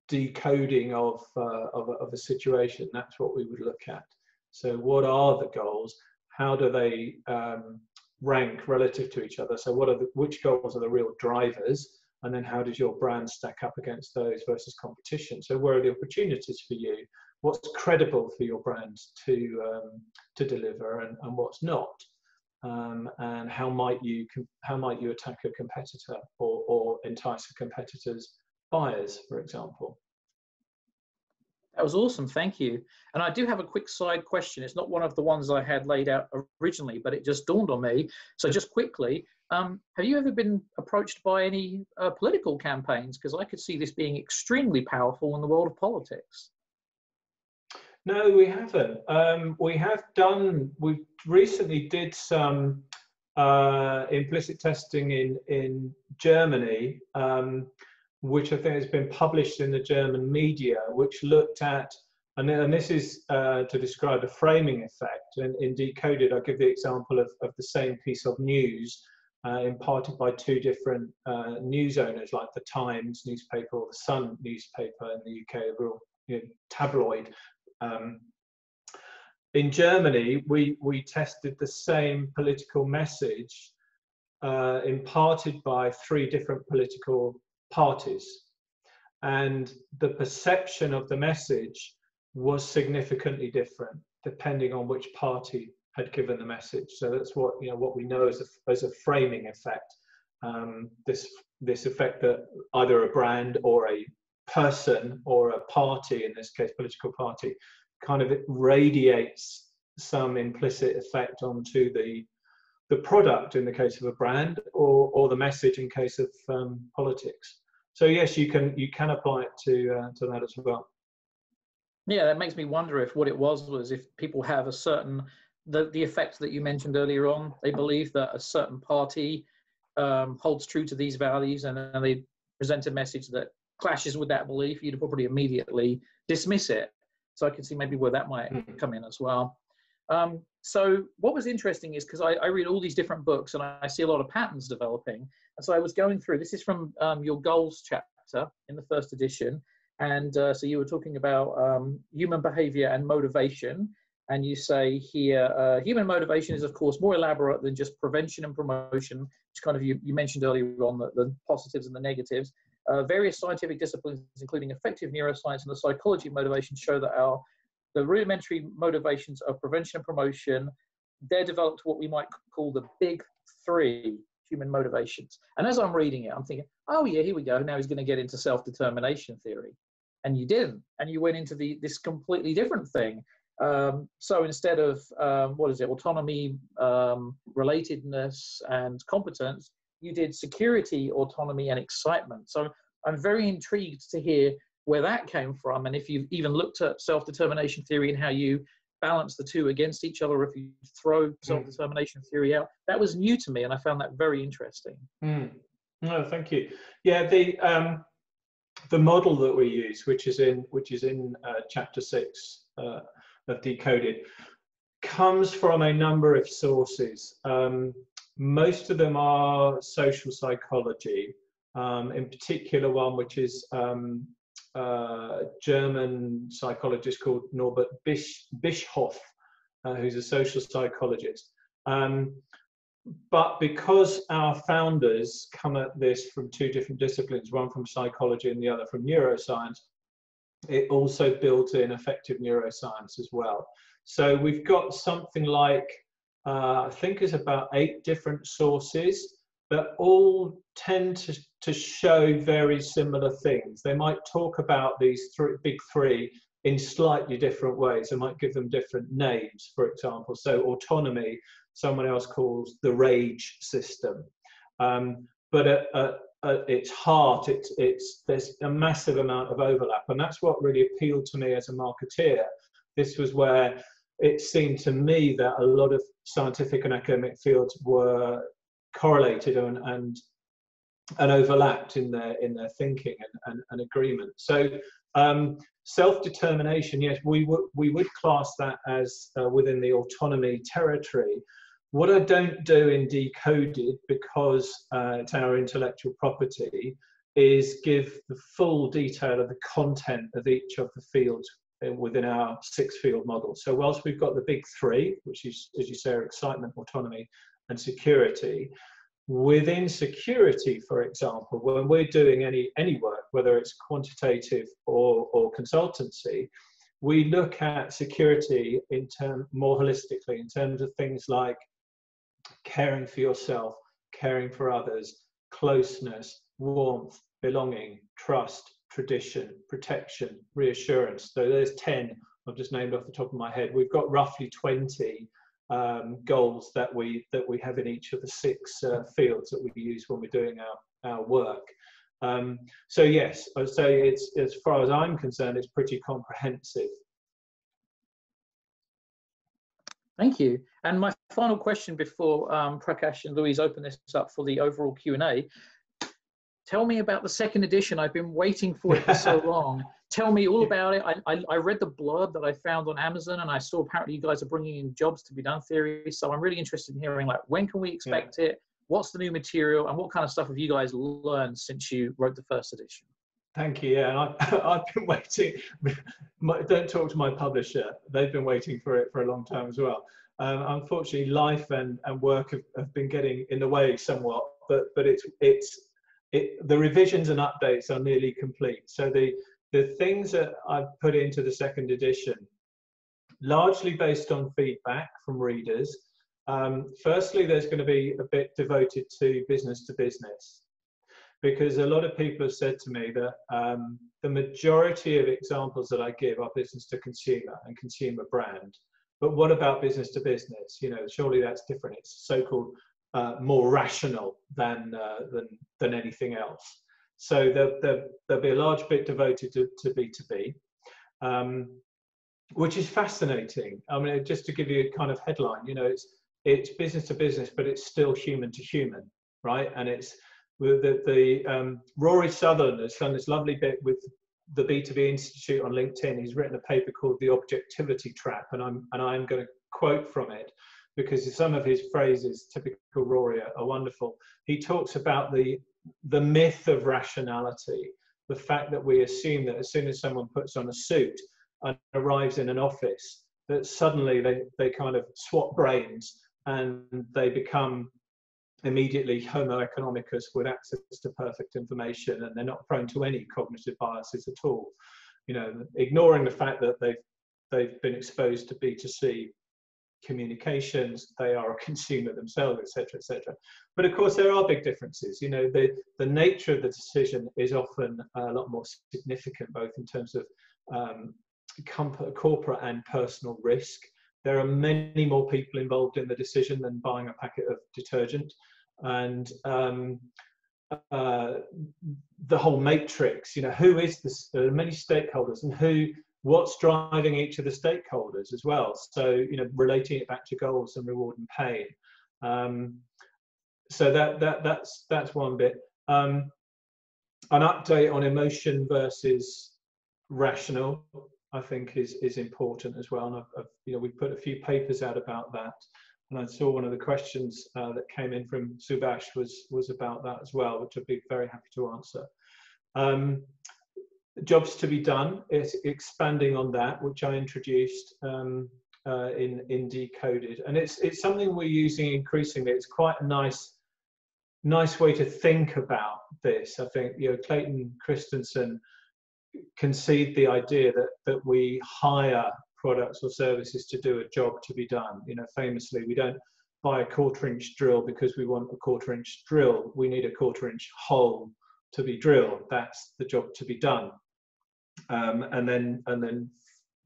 decoding of, uh, of, of a situation, that's what we would look at. So, what are the goals? How do they um, rank relative to each other? So, what are the, which goals are the real drivers? And then, how does your brand stack up against those versus competition? So, where are the opportunities for you? What's credible for your brand to um, to deliver, and, and what's not? um, and how might you how might you attack a competitor or, or entice a competitor's buyers, for example. That was awesome. Thank you. And I do have a quick side question. It's not one of the ones I had laid out originally, but it just dawned on me. So, just quickly, um, have you ever been approached by any uh, political campaigns? Because I could see this being extremely powerful in the world of politics. No, we haven't. Um, we have done. We recently did some uh, implicit testing in in Germany. Um, which I think has been published in the German media, which looked at, and, and this is uh, to describe a framing effect. And in Decoded, I give the example of, of the same piece of news uh, imparted by two different uh, news owners, like the Times newspaper or the Sun newspaper in the UK, a real you know, tabloid. Um, in Germany, we, we tested the same political message uh, imparted by three different political parties. And the perception of the message was significantly different depending on which party had given the message. So that's what you know what we know as a, as a framing effect. Um, this this effect that either a brand or a person or a party, in this case political party, kind of radiates some implicit effect onto the the product in the case of a brand or or the message in case of um, politics so yes, you can you can apply it to uh, to that as well. Yeah, that makes me wonder if what it was was if people have a certain the the effect that you mentioned earlier on. They believe that a certain party um, holds true to these values, and, and they present a message that clashes with that belief. You'd probably immediately dismiss it. So I can see maybe where that might mm-hmm. come in as well. Um, so what was interesting is because I, I, read all these different books and I, I, see a lot of patterns developing. And so I was going through, this is from um, your goals chapter in the first edition. And uh, so you were talking about um, human behavior and motivation. And you say here, uh, human motivation is, of course, more elaborate than just prevention and promotion, which kind of you, you mentioned earlier on the, the positives and the negatives. Uh, various scientific disciplines, including affective neuroscience and the psychology of motivation, show that our the rudimentary motivations of prevention and promotion, they're developed what we might call the big three human motivations. And as I'm reading it, I'm thinking, oh yeah, here we go. Now he's going to get into self-determination theory. And you didn't. And you went into the this completely different thing. Um, so instead of um, what is it, autonomy, um, relatedness, and competence, you did security, autonomy, and excitement. So I'm very intrigued to hear where that came from, and if you've even looked at self-determination theory and how you balance the two against each other, if you throw mm. self-determination theory out, that was new to me, and I found that very interesting. Mm. No, thank you. Yeah, the um, the model that we use, which is in which is in uh, chapter six uh, of Decoded, comes from a number of sources. Um, most of them are social psychology. Um, in particular, one which is um, uh, German psychologist called Norbert Bisch, Bischof, uh, who's a social psychologist. Um, but because our founders come at this from two different disciplines, one from psychology and the other from neuroscience, it also built in affective neuroscience as well. So we've got something like, uh, I think it's about eight different sources that all tend to, to show very similar things. They might talk about these three, big three in slightly different ways. They might give them different names, for example. So autonomy, someone else calls the rage system. Um, but at, at, at, its heart, it's, it's, there's a massive amount of overlap. And that's what really appealed to me as a marketeer. This was where it seemed to me that a lot of scientific and academic fields were correlated and, and and overlapped in their in their thinking and, and, and agreement. So um, self-determination, yes, we would we would class that as uh, within the autonomy territory. What I don't do in Decoded, because uh, it's our intellectual property, is give the full detail of the content of each of the fields within our six field model. So whilst we've got the big three, which is, as you say, excitement, autonomy, and security. Within security, for example, when we're doing any, any work, whether it's quantitative or, or consultancy, we look at security in term more holistically in terms of things like caring for yourself, caring for others, closeness, warmth, belonging, trust, tradition, protection, reassurance. So there's 10 I've just named off the top of my head. We've got roughly 20 um, goals that we that we have in each of the six uh, fields that we use when we're doing our, our work. Um, so yes, I'd say it's as far as I'm concerned, it's pretty comprehensive. Thank you. And my final question before um, Prakash and Louise open this up for the overall Q&A. Tell me about the second edition. I've been waiting for it for so (laughs) long. Tell me all about it. I, I, I, read the blurb that I found on Amazon and I saw apparently you guys are bringing in jobs to be done theory. So I'm really interested in hearing like, when can we expect yeah. it? What's the new material and what kind of stuff have you guys learned since you wrote the first edition? Thank you. Yeah, and I've, (laughs) I've been waiting. don't talk to my publisher. They've been waiting for it for a long time as well. Um, unfortunately, life and, and work have, have been getting in the way somewhat, but but it's it's it, the revisions and updates are nearly complete. So the the things that I've put into the second edition, largely based on feedback from readers. Um, firstly, there's going to be a bit devoted to business to business because a lot of people have said to me that um, the majority of examples that I give are business to consumer and consumer brand. But what about business to business? You know, surely that's different. It's so-called uh, more rational than, uh, than than anything else. So there, there, there'll be a large bit devoted to, to B2B, um, which is fascinating. I mean, just to give you a kind of headline, you know, it's it's business to business, but it's still human to human, right? And it's the, the um, Rory Sutherland has done this lovely bit with the B2B Institute on LinkedIn. He's written a paper called The Objectivity Trap, and I'm and I'm going to quote from it because some of his phrases, typical Rory, are, are wonderful. He talks about the the myth of rationality, the fact that we assume that as soon as someone puts on a suit and arrives in an office, that suddenly they, they kind of swap brains and they become immediately homo economicus with access to perfect information and they're not prone to any cognitive biases at all. You know ignoring the fact that they've they've been exposed to b2c communications they are a (laughs) consumer themselves etc etc but of course there are big differences you know the the nature of the decision is often a lot more significant both in terms of um, corporate and personal risk there are many more people involved in the decision than buying a packet of detergent and um, uh, the whole matrix. You know, who is this? There are many stakeholders, and who, what's driving each of the stakeholders as well. So, you know, relating it back to goals and reward and pain. Um, so that that that's that's one bit. Um, an update on emotion versus rational, I think, is is important as well. And I've, I've, you know, we put a few papers out about that and I saw one of the questions uh, that came in from Subash was was about that as well, which I'd be very happy to answer. Um, jobs to be done is expanding on that, which I introduced um, uh, in in Decoded, and it's it's something we're using increasingly. It's quite a nice nice way to think about this. I think you know Clayton Christensen conceived the idea that that we hire products or services to do a job to be done. You know, famously, we don't buy a quarter inch drill because we want a quarter inch drill. We need a quarter inch hole to be drilled. That's the job to be done. Um, and then and then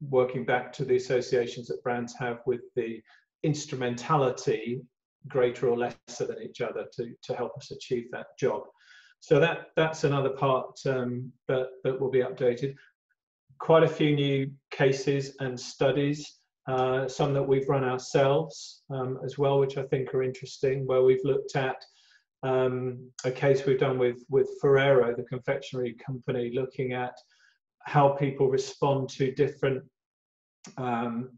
working back to the associations that brands have with the instrumentality, greater or lesser than each other, to to help us achieve that job. So that that's another part um, that that will be updated quite a few new cases and studies, uh, some that we've run ourselves um, as well, which I think are interesting, where we've looked at um, a case we've done with, with Ferrero, the confectionery company, looking at how people respond to different um,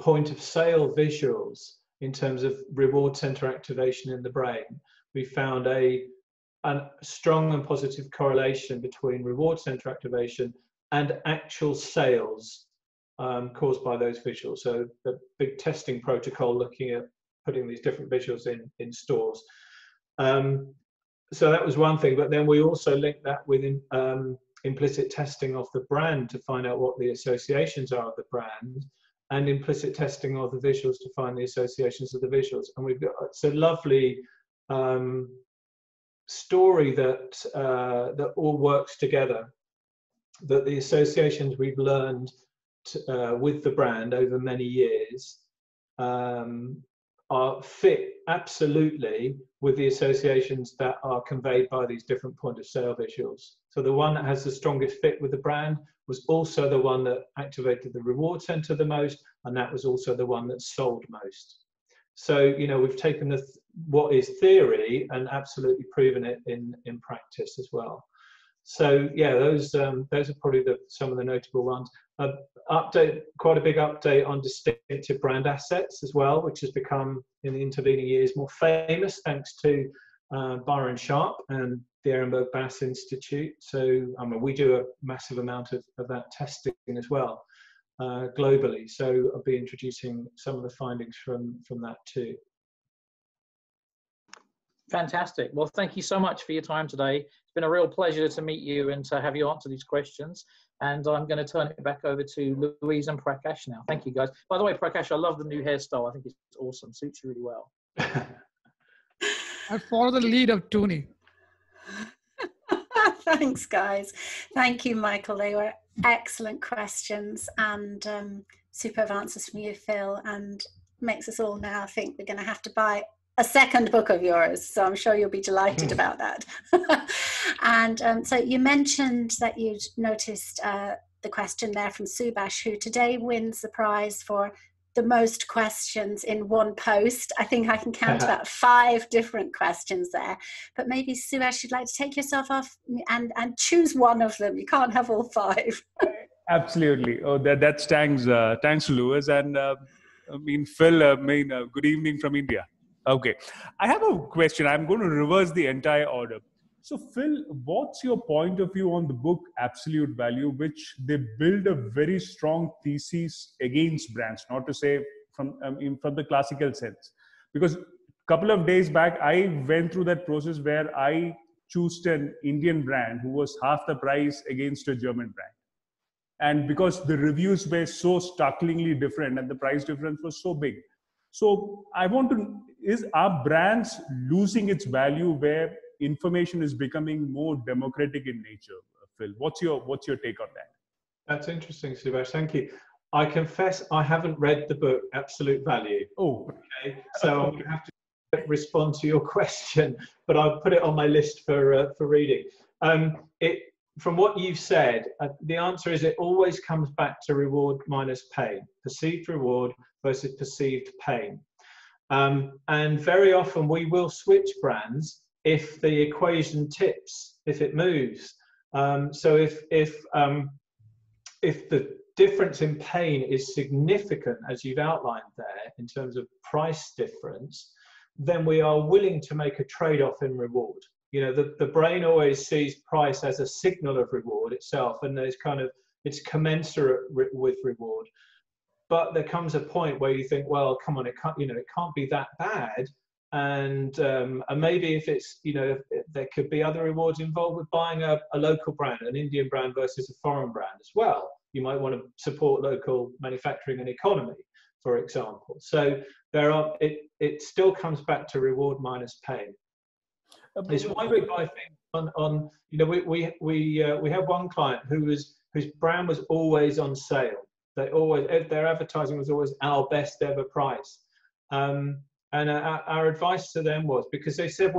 point of sale visuals in terms of reward center activation in the brain. We found a, a strong and positive correlation between reward center activation and actual sales um, caused by those visuals. So the big testing protocol looking at putting these different visuals in, in stores. Um, so that was one thing, but then we also linked that within. um, implicit testing of the brand to find out what the associations are of the brand and implicit testing of the visuals to find the associations of the visuals. And we've got it's a lovely um, story that uh, that all works together that the associations we've learned to, uh, with the brand over many years um, are fit absolutely with the associations that are conveyed by these different point of sale visuals. So the one that has the strongest fit with the brand was also the one that activated the reward center the most, and that was also the one that sold most. So you know we've taken the what is theory and absolutely proven it in in practice as well. So yeah, those um, those are probably the, some of the notable ones. Uh, update, quite a big update on distinctive brand assets as well, which has become in the intervening years more famous thanks to uh, Byron Sharp and the Ehrenberg Bass Institute. So I mean, we do a massive amount of, of that testing as well uh, globally. So I'll be introducing some of the findings from from that too. Fantastic. Well, thank you so much for your time today. It's been a real pleasure to meet you and to have you answer these questions. And I'm going to turn it back over to Louise and Prakash now. Thank you, guys. By the way, Prakash, I love the new hairstyle. I think it's awesome. Suits you really well. (laughs) I follow the lead of Tony. (laughs) Thanks, guys. Thank you, Michael. They were excellent questions and um, superb answers from you, Phil, and makes us all now think we're going to have to buy a second book of yours. So I'm sure you'll be delighted mm. about that. (laughs) and um, so you mentioned that you'd noticed uh, the question there from Subash, who today wins the prize for the most questions in one post. I think I can count (laughs) about five different questions there. But maybe Subash, you'd like to take yourself off and, and choose one of them. You can't have all five. (laughs) Absolutely. Oh, that, that's thanks, uh, thanks, Lewis. And uh, I mean, Phil, uh, I mean, uh, good evening from India. Okay. I have a question. I'm going to reverse the entire order. So, Phil, what's your point of view on the book Absolute Value, which they build a very strong thesis against brands, not to say from, um, in, from the classical sense? Because a couple of days back, I went through that process where I chose an Indian brand who was half the price against a German brand. And because the reviews were so startlingly different and the price difference was so big, so I want to, is our brands losing its value where information is becoming more democratic in nature? Phil, what's your, what's your take on that? That's interesting, Subash. Thank you. I confess I haven't read the book Absolute Value. Oh, okay. So I'm going to have to respond to your (laughs) question, but I'll put it on my list for uh, for reading. Um, it from what you've said, uh, the answer is it always comes back to reward minus pain, perceived reward versus perceived pain. Um, and very often we will switch brands if the equation tips, if it moves. Um, so if if um, if the difference in pain is significant, as you've outlined there, in terms of price difference, then we are willing to make a trade-off in reward you know the, the brain always sees price as a signal of reward itself and there's kind of it's commensurate re- with reward but there comes a point where you think well come on it can't you know it can't be that bad. And um, and maybe if it's you know there could be other rewards involved with buying a, a local brand an indian brand versus a foreign brand as well. You might want to support local manufacturing and economy for example. So there are it it still comes back to reward minus pain. It's why we buy things on, on you know, we we we uh, we have one client who was whose brand was always on sale. They always their advertising was always our best ever price. Um, and our, our, advice to them was because they said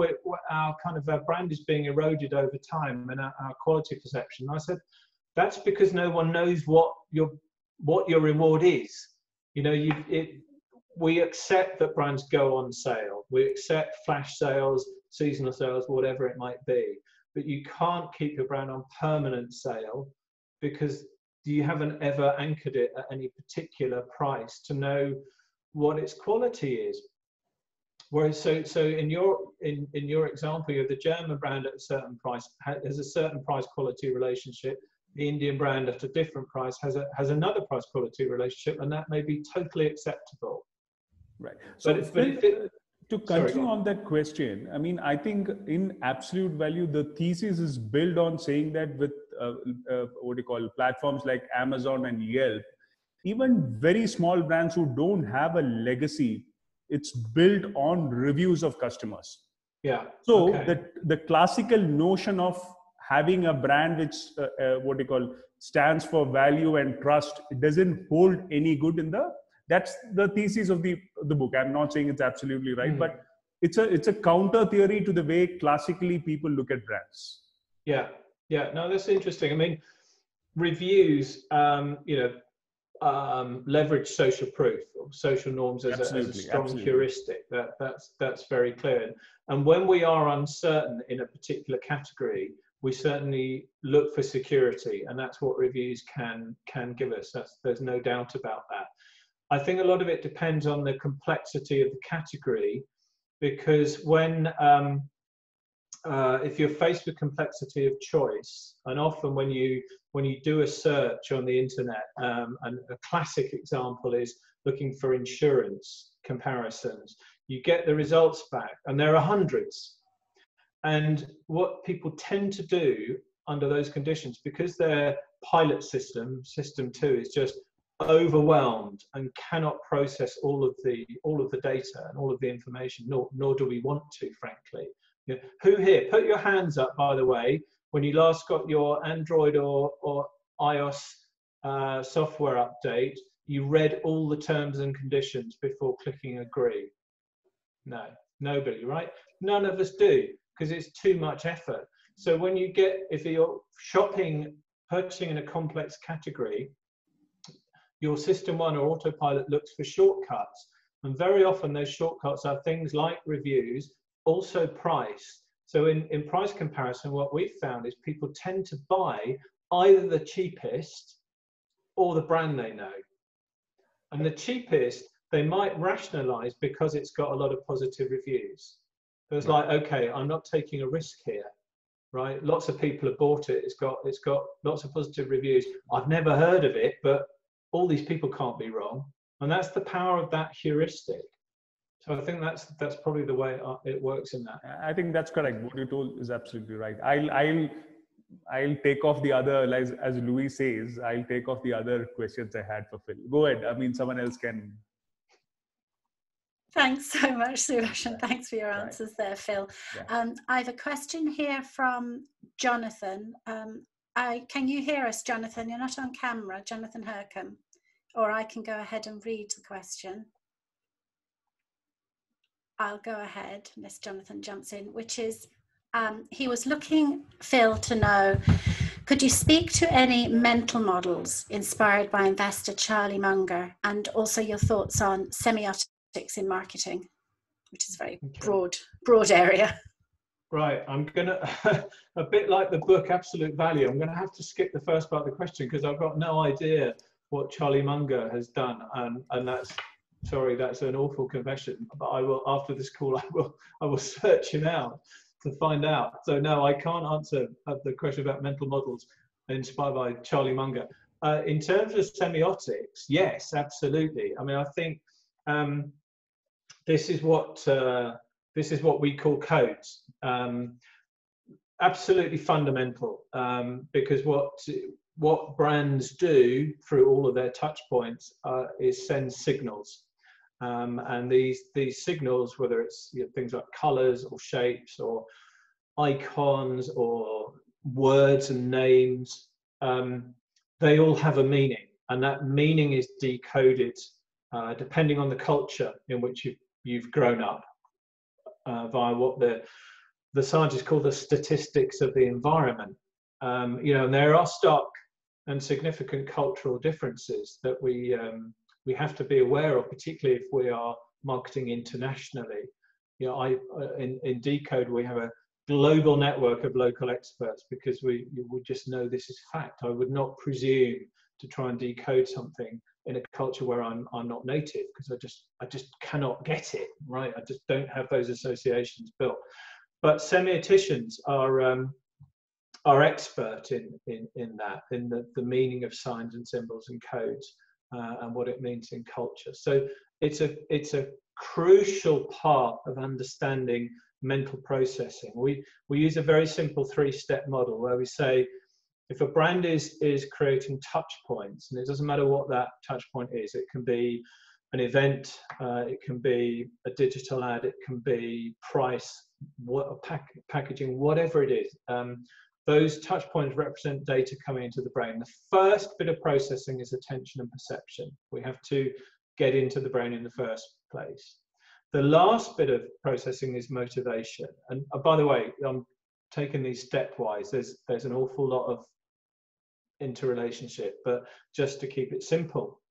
our kind of our brand is being eroded over time and our, our quality perception. And I said that's because no one knows what your what your reward is. You know, you it we accept that brands go on sale. We accept flash sales seasonal sales, whatever it might be. But you can't keep your brand on permanent sale because you haven't ever anchored it at any particular price to know what its quality is. Whereas, so so in your in in your example, you have the German brand at a certain price has a certain price quality relationship. The Indian brand at a different price has a has another price quality relationship, and that may be totally acceptable. Right. So, but, but if it, to continue on that question, I mean, I think in absolute value, the thesis is built on saying that with what do you call platforms like Amazon and Yelp, even very small brands who don't have a legacy, it's built on reviews of customers. Yeah. So okay. the the classical notion of having a brand which uh, uh what do you call stands for value and trust it doesn't hold any good in the that's the thesis of the the book i'm not saying it's absolutely right Mm. but it's a it's a counter theory to the way classically people look at brands Yeah, yeah. No, that's interesting. I mean, reviews, um, you know, um, leverage social proof or social norms as, a, as a strong absolutely. heuristic. That that's that's very clear. And when we are uncertain in a particular category, we certainly look for security, and that's what reviews can can give us. That's, there's no doubt about that. I think a lot of it depends on the complexity of the category, because when um, uh, if you're faced with complexity of choice, and often when you when you do a search on the internet, um, and a classic example is looking for insurance comparisons, you get the results back, and there are hundreds. And what people tend to do under those conditions, because their pilot system, system two, is just overwhelmed and cannot process all of the all of the data and all of the information, nor nor do we want to, frankly. Yeah. Who here? Put your hands up, by the way, when you last got your Android or, or iOS uh, software update, you read all the terms and conditions before clicking agree. No, nobody, right? None of us do because it's too much effort. So when you get, if you're shopping, purchasing in a complex category, your system one or autopilot looks for shortcuts. And very often those shortcuts are things like reviews, also price. So in, in price comparison, what we've found is people tend to buy either the cheapest or the brand they know. And the cheapest, they might rationalize because it's got a lot of positive reviews. It's like, okay, I'm not taking a risk here, right? Lots of people have bought it. It's got it's got lots of positive reviews. I've never heard of it, but all these people can't be wrong. And that's the power of that heuristic. So I think that's that's probably the way uh, it works in that. I think that's correct. What you told is absolutely right. I'll I'll I'll take off the other as as Louis says. I'll take off the other questions I had for Phil. Go ahead. I mean, someone else can. Thanks so much, Suresh, and thanks for your Right. answers there, Phil. Yeah. Um, I have a question here from Jonathan. Um, I, can you hear us, Jonathan? You're not on camera, Jonathan Hercombe. Or I can go ahead and read the question. I'll go ahead, Miss Jonathan jumps in, which is um, he was looking, Phil, to know could you speak to any mental models inspired by investor Charlie Munger and also your thoughts on semiotics in marketing, which is a very Okay. broad, broad area. Right, I'm gonna (laughs) a bit like the book Absolute Value. I'm gonna have to skip the first part of the question because I've got no idea what Charlie Munger has done, and and that's sorry, that's an awful confession. But I will after this call, (laughs) I will I will search him out to find out. So no, I can't answer uh, the question about mental models inspired by Charlie Munger. Uh, in terms of semiotics, yes, absolutely. I mean, I think um, this is what. Uh, this is what we call codes. Um, absolutely fundamental um, because what what brands do through all of their touch points uh, is send signals. Um, and these these signals, whether it's you know, things like colors or shapes or icons or words and names, um, they all have a meaning, and that meaning is decoded uh, depending on the culture in which you've, you've grown up uh, via what the the scientists call the statistics of the environment. Um, you know, and there are stark and significant cultural differences that we um, we have to be aware of, particularly if we are marketing internationally. You know, I uh, in, in Decode we have a global network of local experts because we we just know this is fact. I would not presume to try and decode something in a culture where I'm I'm not native because I just I just cannot get it right. I just don't have those associations built. But semioticians are um, are expert in in in that in the the meaning of signs and symbols and codes uh, and what it means in culture. So it's a it's a crucial part of understanding mental processing. We we use a very simple three step model where we say if a brand is is creating touch points and it doesn't matter what that touch point is it can be an event uh, it can be a digital ad it can be price what pack, packaging whatever it is um, those touch points represent data coming into the brain. The first bit of processing is attention and perception. We have to get into the brain in the first place. The last bit of processing is motivation. And uh, by the way, I'm taking these stepwise. There's there's an awful lot of interrelationship, but just to keep it simple,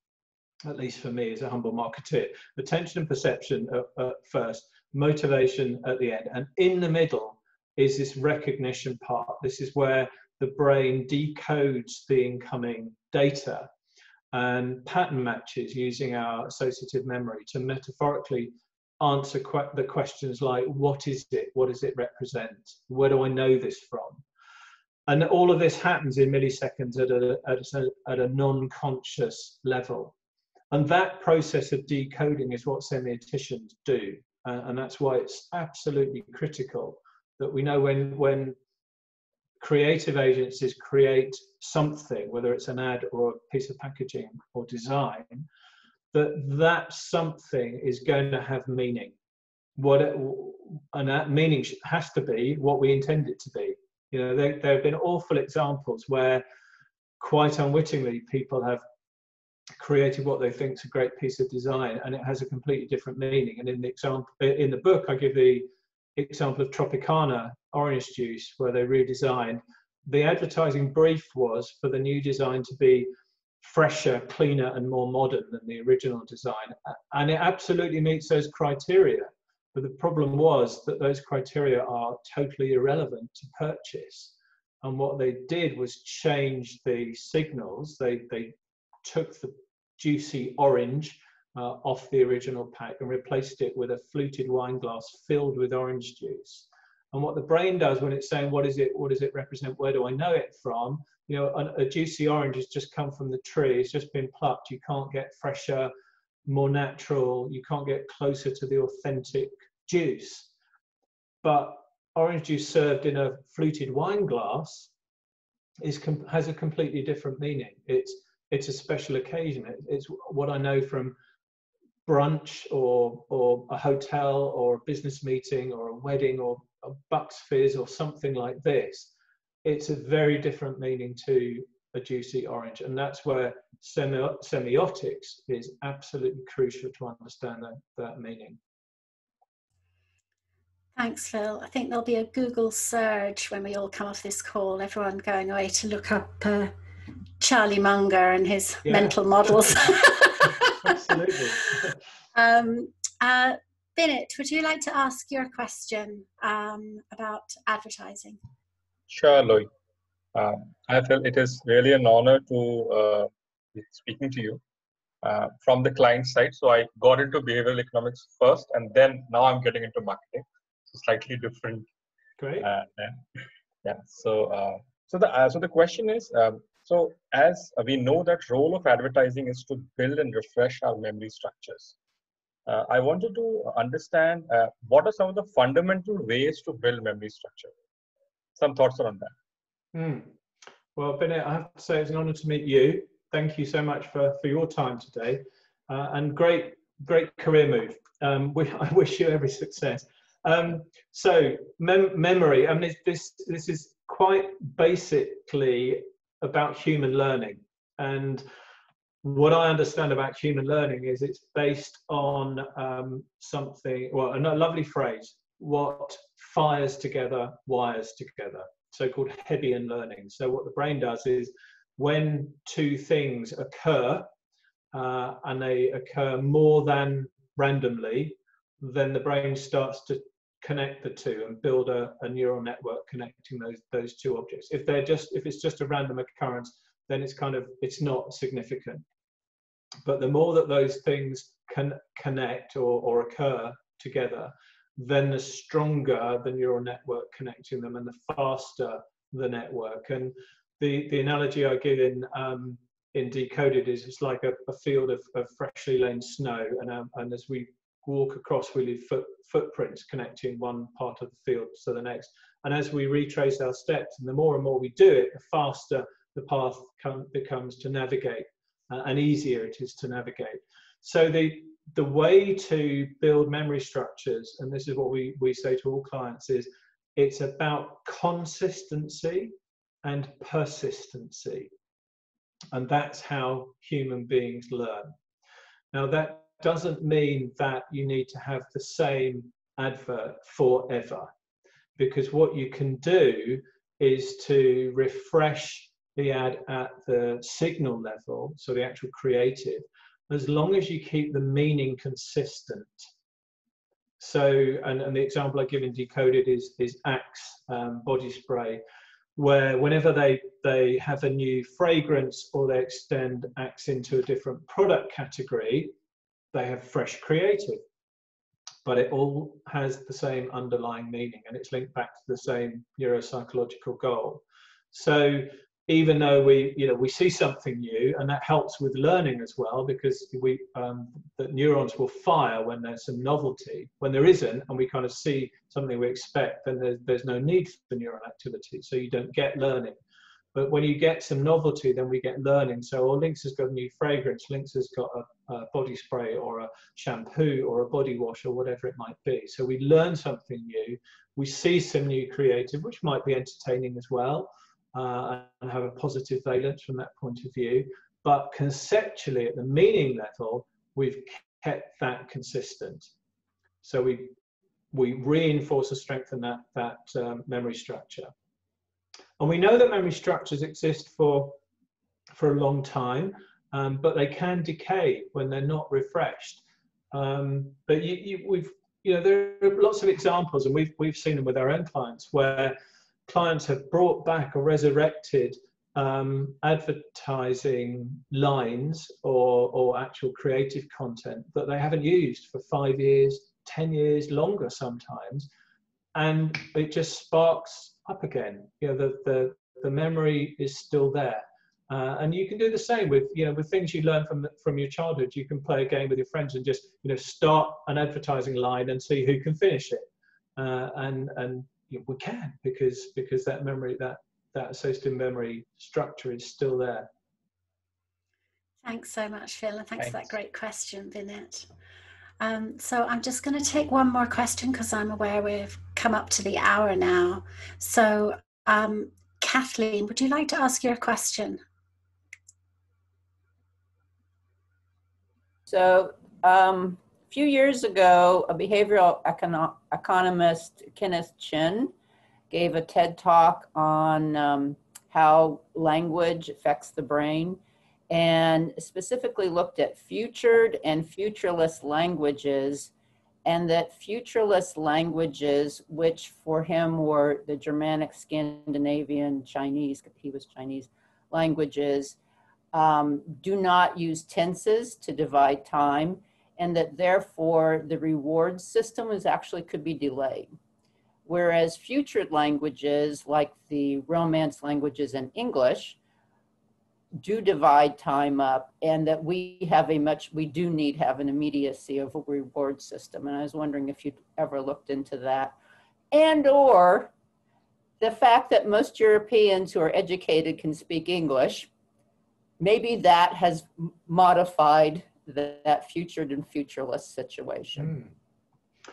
at least for me as a humble marketeer, attention and perception at, at first, motivation at the end, and in the middle is this recognition part. This is where the brain decodes the incoming data and pattern matches using our associative memory to metaphorically answer que the questions like what is it? What does it represent? Where do i know this from? And all of this happens in milliseconds at a, at a, at a non-conscious level. And that process of decoding is what semioticians do. Uh, and that's why it's absolutely critical that we know when when creative agencies create something whether it's an ad or a piece of packaging or design that that something is going to have meaning. What it, and that meaning has to be what we intend it to be. You know there, there have been awful examples where quite unwittingly people have created what they think is a great piece of design and it has a completely different meaning. And in the example in the book i give the example of tropicana orange juice where they redesigned the advertising brief was for the new design to be fresher, cleaner, and more modern than the original design. And it absolutely meets those criteria. But the problem was that those criteria are totally irrelevant to purchase. And what they did was change the signals. They, they took the juicy orange uh, off the original pack and replaced it with a fluted wine glass filled with orange juice. And what the brain does when it's saying, what is it, what does it represent, where do I know it from? You know, a, a juicy orange has just come from the tree, it's just been plucked. You can't get fresher, more natural, you can't get closer to the authentic juice. But orange juice served in a fluted wine glass is has a completely different meaning. It's it's a special occasion. It, it's what I know from brunch or or a hotel or a business meeting or a wedding or a Bucks Fizz or something like this, it's a very different meaning to a juicy orange. And that's where semi semiotics is absolutely crucial to understand that, that meaning. Thanks, Phil. I think there'll be a Google surge when we all come off this call, everyone going away to look up uh, Charlie Munger and his yeah. mental models. (laughs) Absolutely. (laughs) um, uh, Binit, would you like to ask your question um, about advertising? Sure, Louis. Um, I feel it is really an honor to uh, be speaking to you uh, from the client side. So I got into behavioral economics first, and then now I'm getting into marketing. So slightly different. Great. Uh, yeah. So uh, so the uh, so the question is. Um, so as we know that role of advertising is to build and refresh our memory structures uh, I wanted to understand uh, what are some of the fundamental ways to build memory structure. Some thoughts around that. Mm. Well, Bennett, I have to say it's an honor to meet you. Thank you so much for, for your time today, uh, and great great career move. Um, we, (laughs) I wish you every success. Um, so mem memory. I mean, this this is quite basically about human learning and what I understand about human learning is it's based on um, something, well, a lovely phrase, what fires together, wires together, so called Hebbian learning. So, what the brain does is when two things occur uh, and they occur more than randomly, then the brain starts to connect the two and build a, a neural network connecting those those two objects. If they're just if it's just a random occurrence, then it's kind of it's not significant. But the more that those things can connect or, or occur together, then the stronger the neural network connecting them and the faster the network. And the, the analogy I give in um, in decoded is it's like a, a field of, of, freshly laid snow and, um, and as we walk across we leave foot, footprints connecting one part of the field to the next and as we retrace our steps and the more and more we do it the faster the path come, becomes to navigate uh, and easier it is to navigate. So the the way to build memory structures, and this is what we, we say to all clients, is it's about consistency and persistency. And that's how human beings learn. Now, that doesn't mean that you need to have the same advert forever, because what you can do is to refresh the ad at the signal level, so the actual creative, as long as you keep the meaning consistent. So, and, and the example I give in Decoded is, is Axe um, body spray, where whenever they, they have a new fragrance or they extend Axe into a different product category, they have fresh creative. But it all has the same underlying meaning and it's linked back to the same neuropsychological goal. So even though we you know we see something new and that helps with learning as well because we um, that neurons will fire when there's some novelty when there isn't and we kind of see something we expect then there's, there's no need for neural activity so you don't get learning but when you get some novelty then we get learning so oh Lynx has got a new fragrance Lynx has got a, a body spray or a shampoo or a body wash or whatever it might be so we learn something new we see some new creative which might be entertaining as well uh, and have a positive valence from that point of view. But conceptually, at the meaning level, we've kept that consistent. So we we reinforce and strengthen that that um, memory structure. And we know that memory structures exist for for a long time, um, but they can decay when they're not refreshed. Um, but you, you, we've you know there are lots of examples, and we've we've seen them with our own clients where clients have brought back or resurrected um, advertising lines or, or actual creative content that they haven't used for five years, 10 years, longer sometimes. And it just sparks up again. You know, the, the, the memory is still there. Uh, and you can do the same with, you know, with things you learn from, from your childhood. You can play a game with your friends and just, you know, start an advertising line and see who can finish it. Uh, and, and we can because because that memory that that associative memory structure is still there. Thanks so much, Phil, and thanks, thanks. for that great question, Vinette. Um, so I'm just going to take one more question because I'm aware we've come up to the hour now. So, um, Kathleen, would you like to ask your question? So, um, few years ago, a behavioral econo- economist, Kenneth Chin, gave a TED talk on um, how language affects the brain and specifically looked at futured and futureless languages and that futureless languages, which for him were the Germanic, Scandinavian, Chinese, he was Chinese languages, um, do not use tenses to divide time and that therefore the reward system is actually could be delayed. Whereas future languages like the Romance languages and English do divide time up and that we have a much, we do need have an immediacy of a reward system. And I was wondering if you'd ever looked into that. And or the fact that most Europeans who are educated can speak English, maybe that has modified that futured and futureless situation. Mm.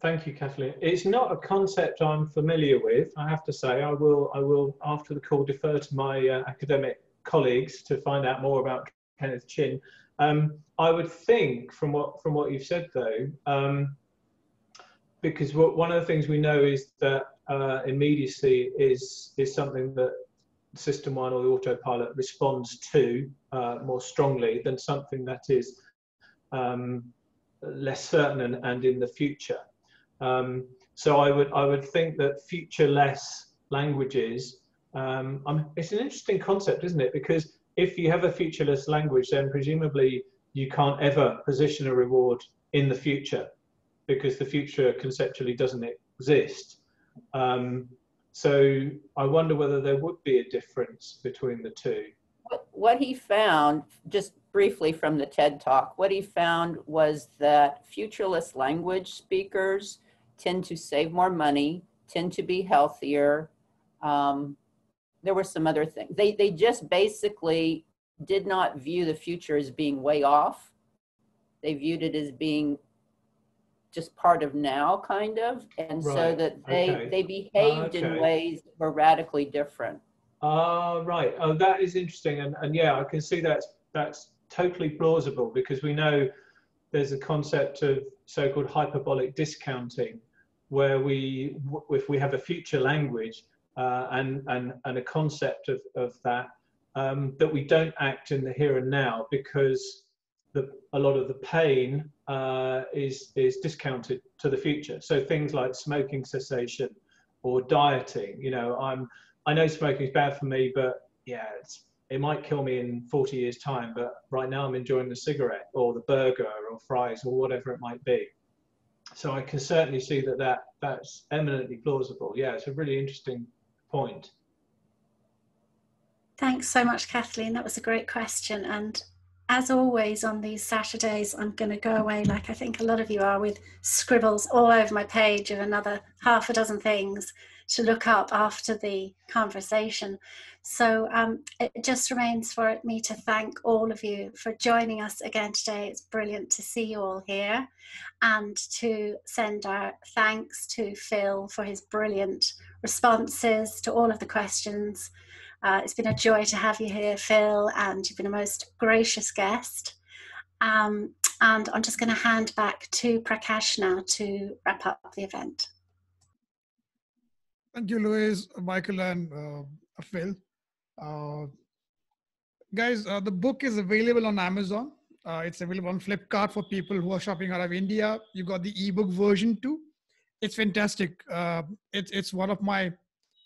Thank you, Kathleen. It's not a concept I'm familiar with. I have to say, I will, I will after the call defer to my uh, academic colleagues to find out more about Kenneth Chin. Um, I would think, from what from what you've said, though, um, because what, one of the things we know is that uh, immediacy is is something that system one or the autopilot responds to uh, more strongly than something that is um, less certain and, and, in the future. Um, so I would I would think that futureless languages. Um, it's an interesting concept, isn't it? Because if you have a futureless language, then presumably you can't ever position a reward in the future because the future conceptually doesn't exist. Um, so I wonder whether there would be a difference between the two. What he found, just briefly from the TED Talk, what he found was that futureless language speakers tend to save more money, tend to be healthier. Um, there were some other things. They, they just basically did not view the future as being way off. They viewed it as being just part of now kind of and right. so that they okay. they behaved okay. in ways that were radically different Ah, right. Oh, that is interesting, and and yeah, I can see that's that's totally plausible because we know there's a concept of so-called hyperbolic discounting, where we, if we have a future language uh, and and and a concept of of that, um, that we don't act in the here and now because the a lot of the pain uh, is is discounted to the future. So things like smoking cessation or dieting, you know, I'm I know smoking is bad for me, but yeah, it might kill me in 40 years' time. But right now, I'm enjoying the cigarette or the burger or fries or whatever it might be. So I can certainly see that, that that's eminently plausible. Yeah, it's a really interesting point. Thanks so much, Kathleen. That was a great question. And as always on these Saturdays, I'm going to go away, like I think a lot of you are, with scribbles all over my page of another half a dozen things to look up after the conversation. So um, it just remains for me to thank all of you for joining us again today. It's brilliant to see you all here and to send our thanks to Phil for his brilliant responses to all of the questions. Uh, it's been a joy to have you here, Phil, and you've been a most gracious guest. Um, and I'm just going to hand back to Prakash now to wrap up the event. Thank you, Louise, Michael, and uh, Phil. Uh, guys, uh, the book is available on Amazon. Uh, it's available on Flipkart for people who are shopping out of India. You got the ebook version too. It's fantastic. Uh, it's it's one of my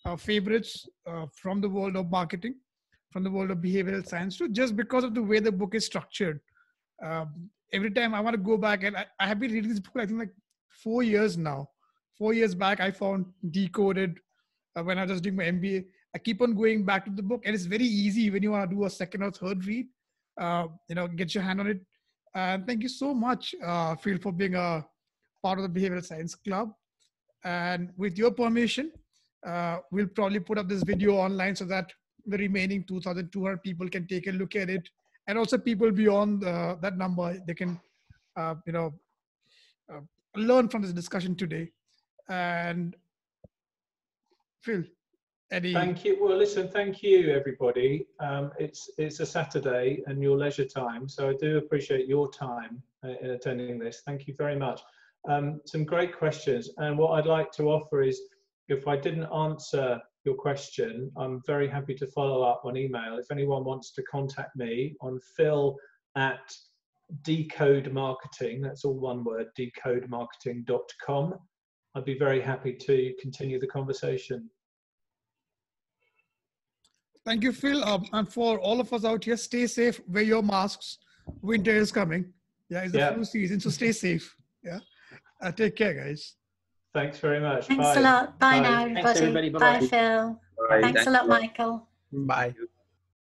uh, favorites from the world of marketing, from the world of behavioral science too, just because of the way the book is structured. Um, every time I want to go back, and I, I have been reading this book, I think like four years now four years back, I found Decoded uh, when I was doing my MBA. I keep on going back to the book, and it's very easy when you want to do a second or third read. Uh, you know, get your hand on it. And thank you so much, uh, Phil, for being a part of the Behavioral Science Club. And with your permission, uh, we'll probably put up this video online so that the remaining 2,200 people can take a look at it, and also people beyond uh, that number they can, uh, you know, uh, learn from this discussion today. And Phil, Eddie. Thank you. Well, listen, thank you, everybody. Um, it's it's a Saturday and your leisure time, so I do appreciate your time uh, in attending this. Thank you very much. Um, some great questions, and what I'd like to offer is, if I didn't answer your question, I'm very happy to follow up on email. If anyone wants to contact me on phil at decode marketing, that's all one word, decodemarketing.com. I'd be very happy to continue the conversation. Thank you, Phil. Um, and for all of us out here, stay safe, wear your masks. Winter is coming. Yeah, it's the yeah. flu season, so stay safe. Yeah. Uh, take care, guys. Thanks very much. Thanks Bye. a lot. Bye, Bye. now, everybody. Thanks, everybody. Bye, Bye Phil. Bye. Thanks, Thanks a lot, Michael. Bye.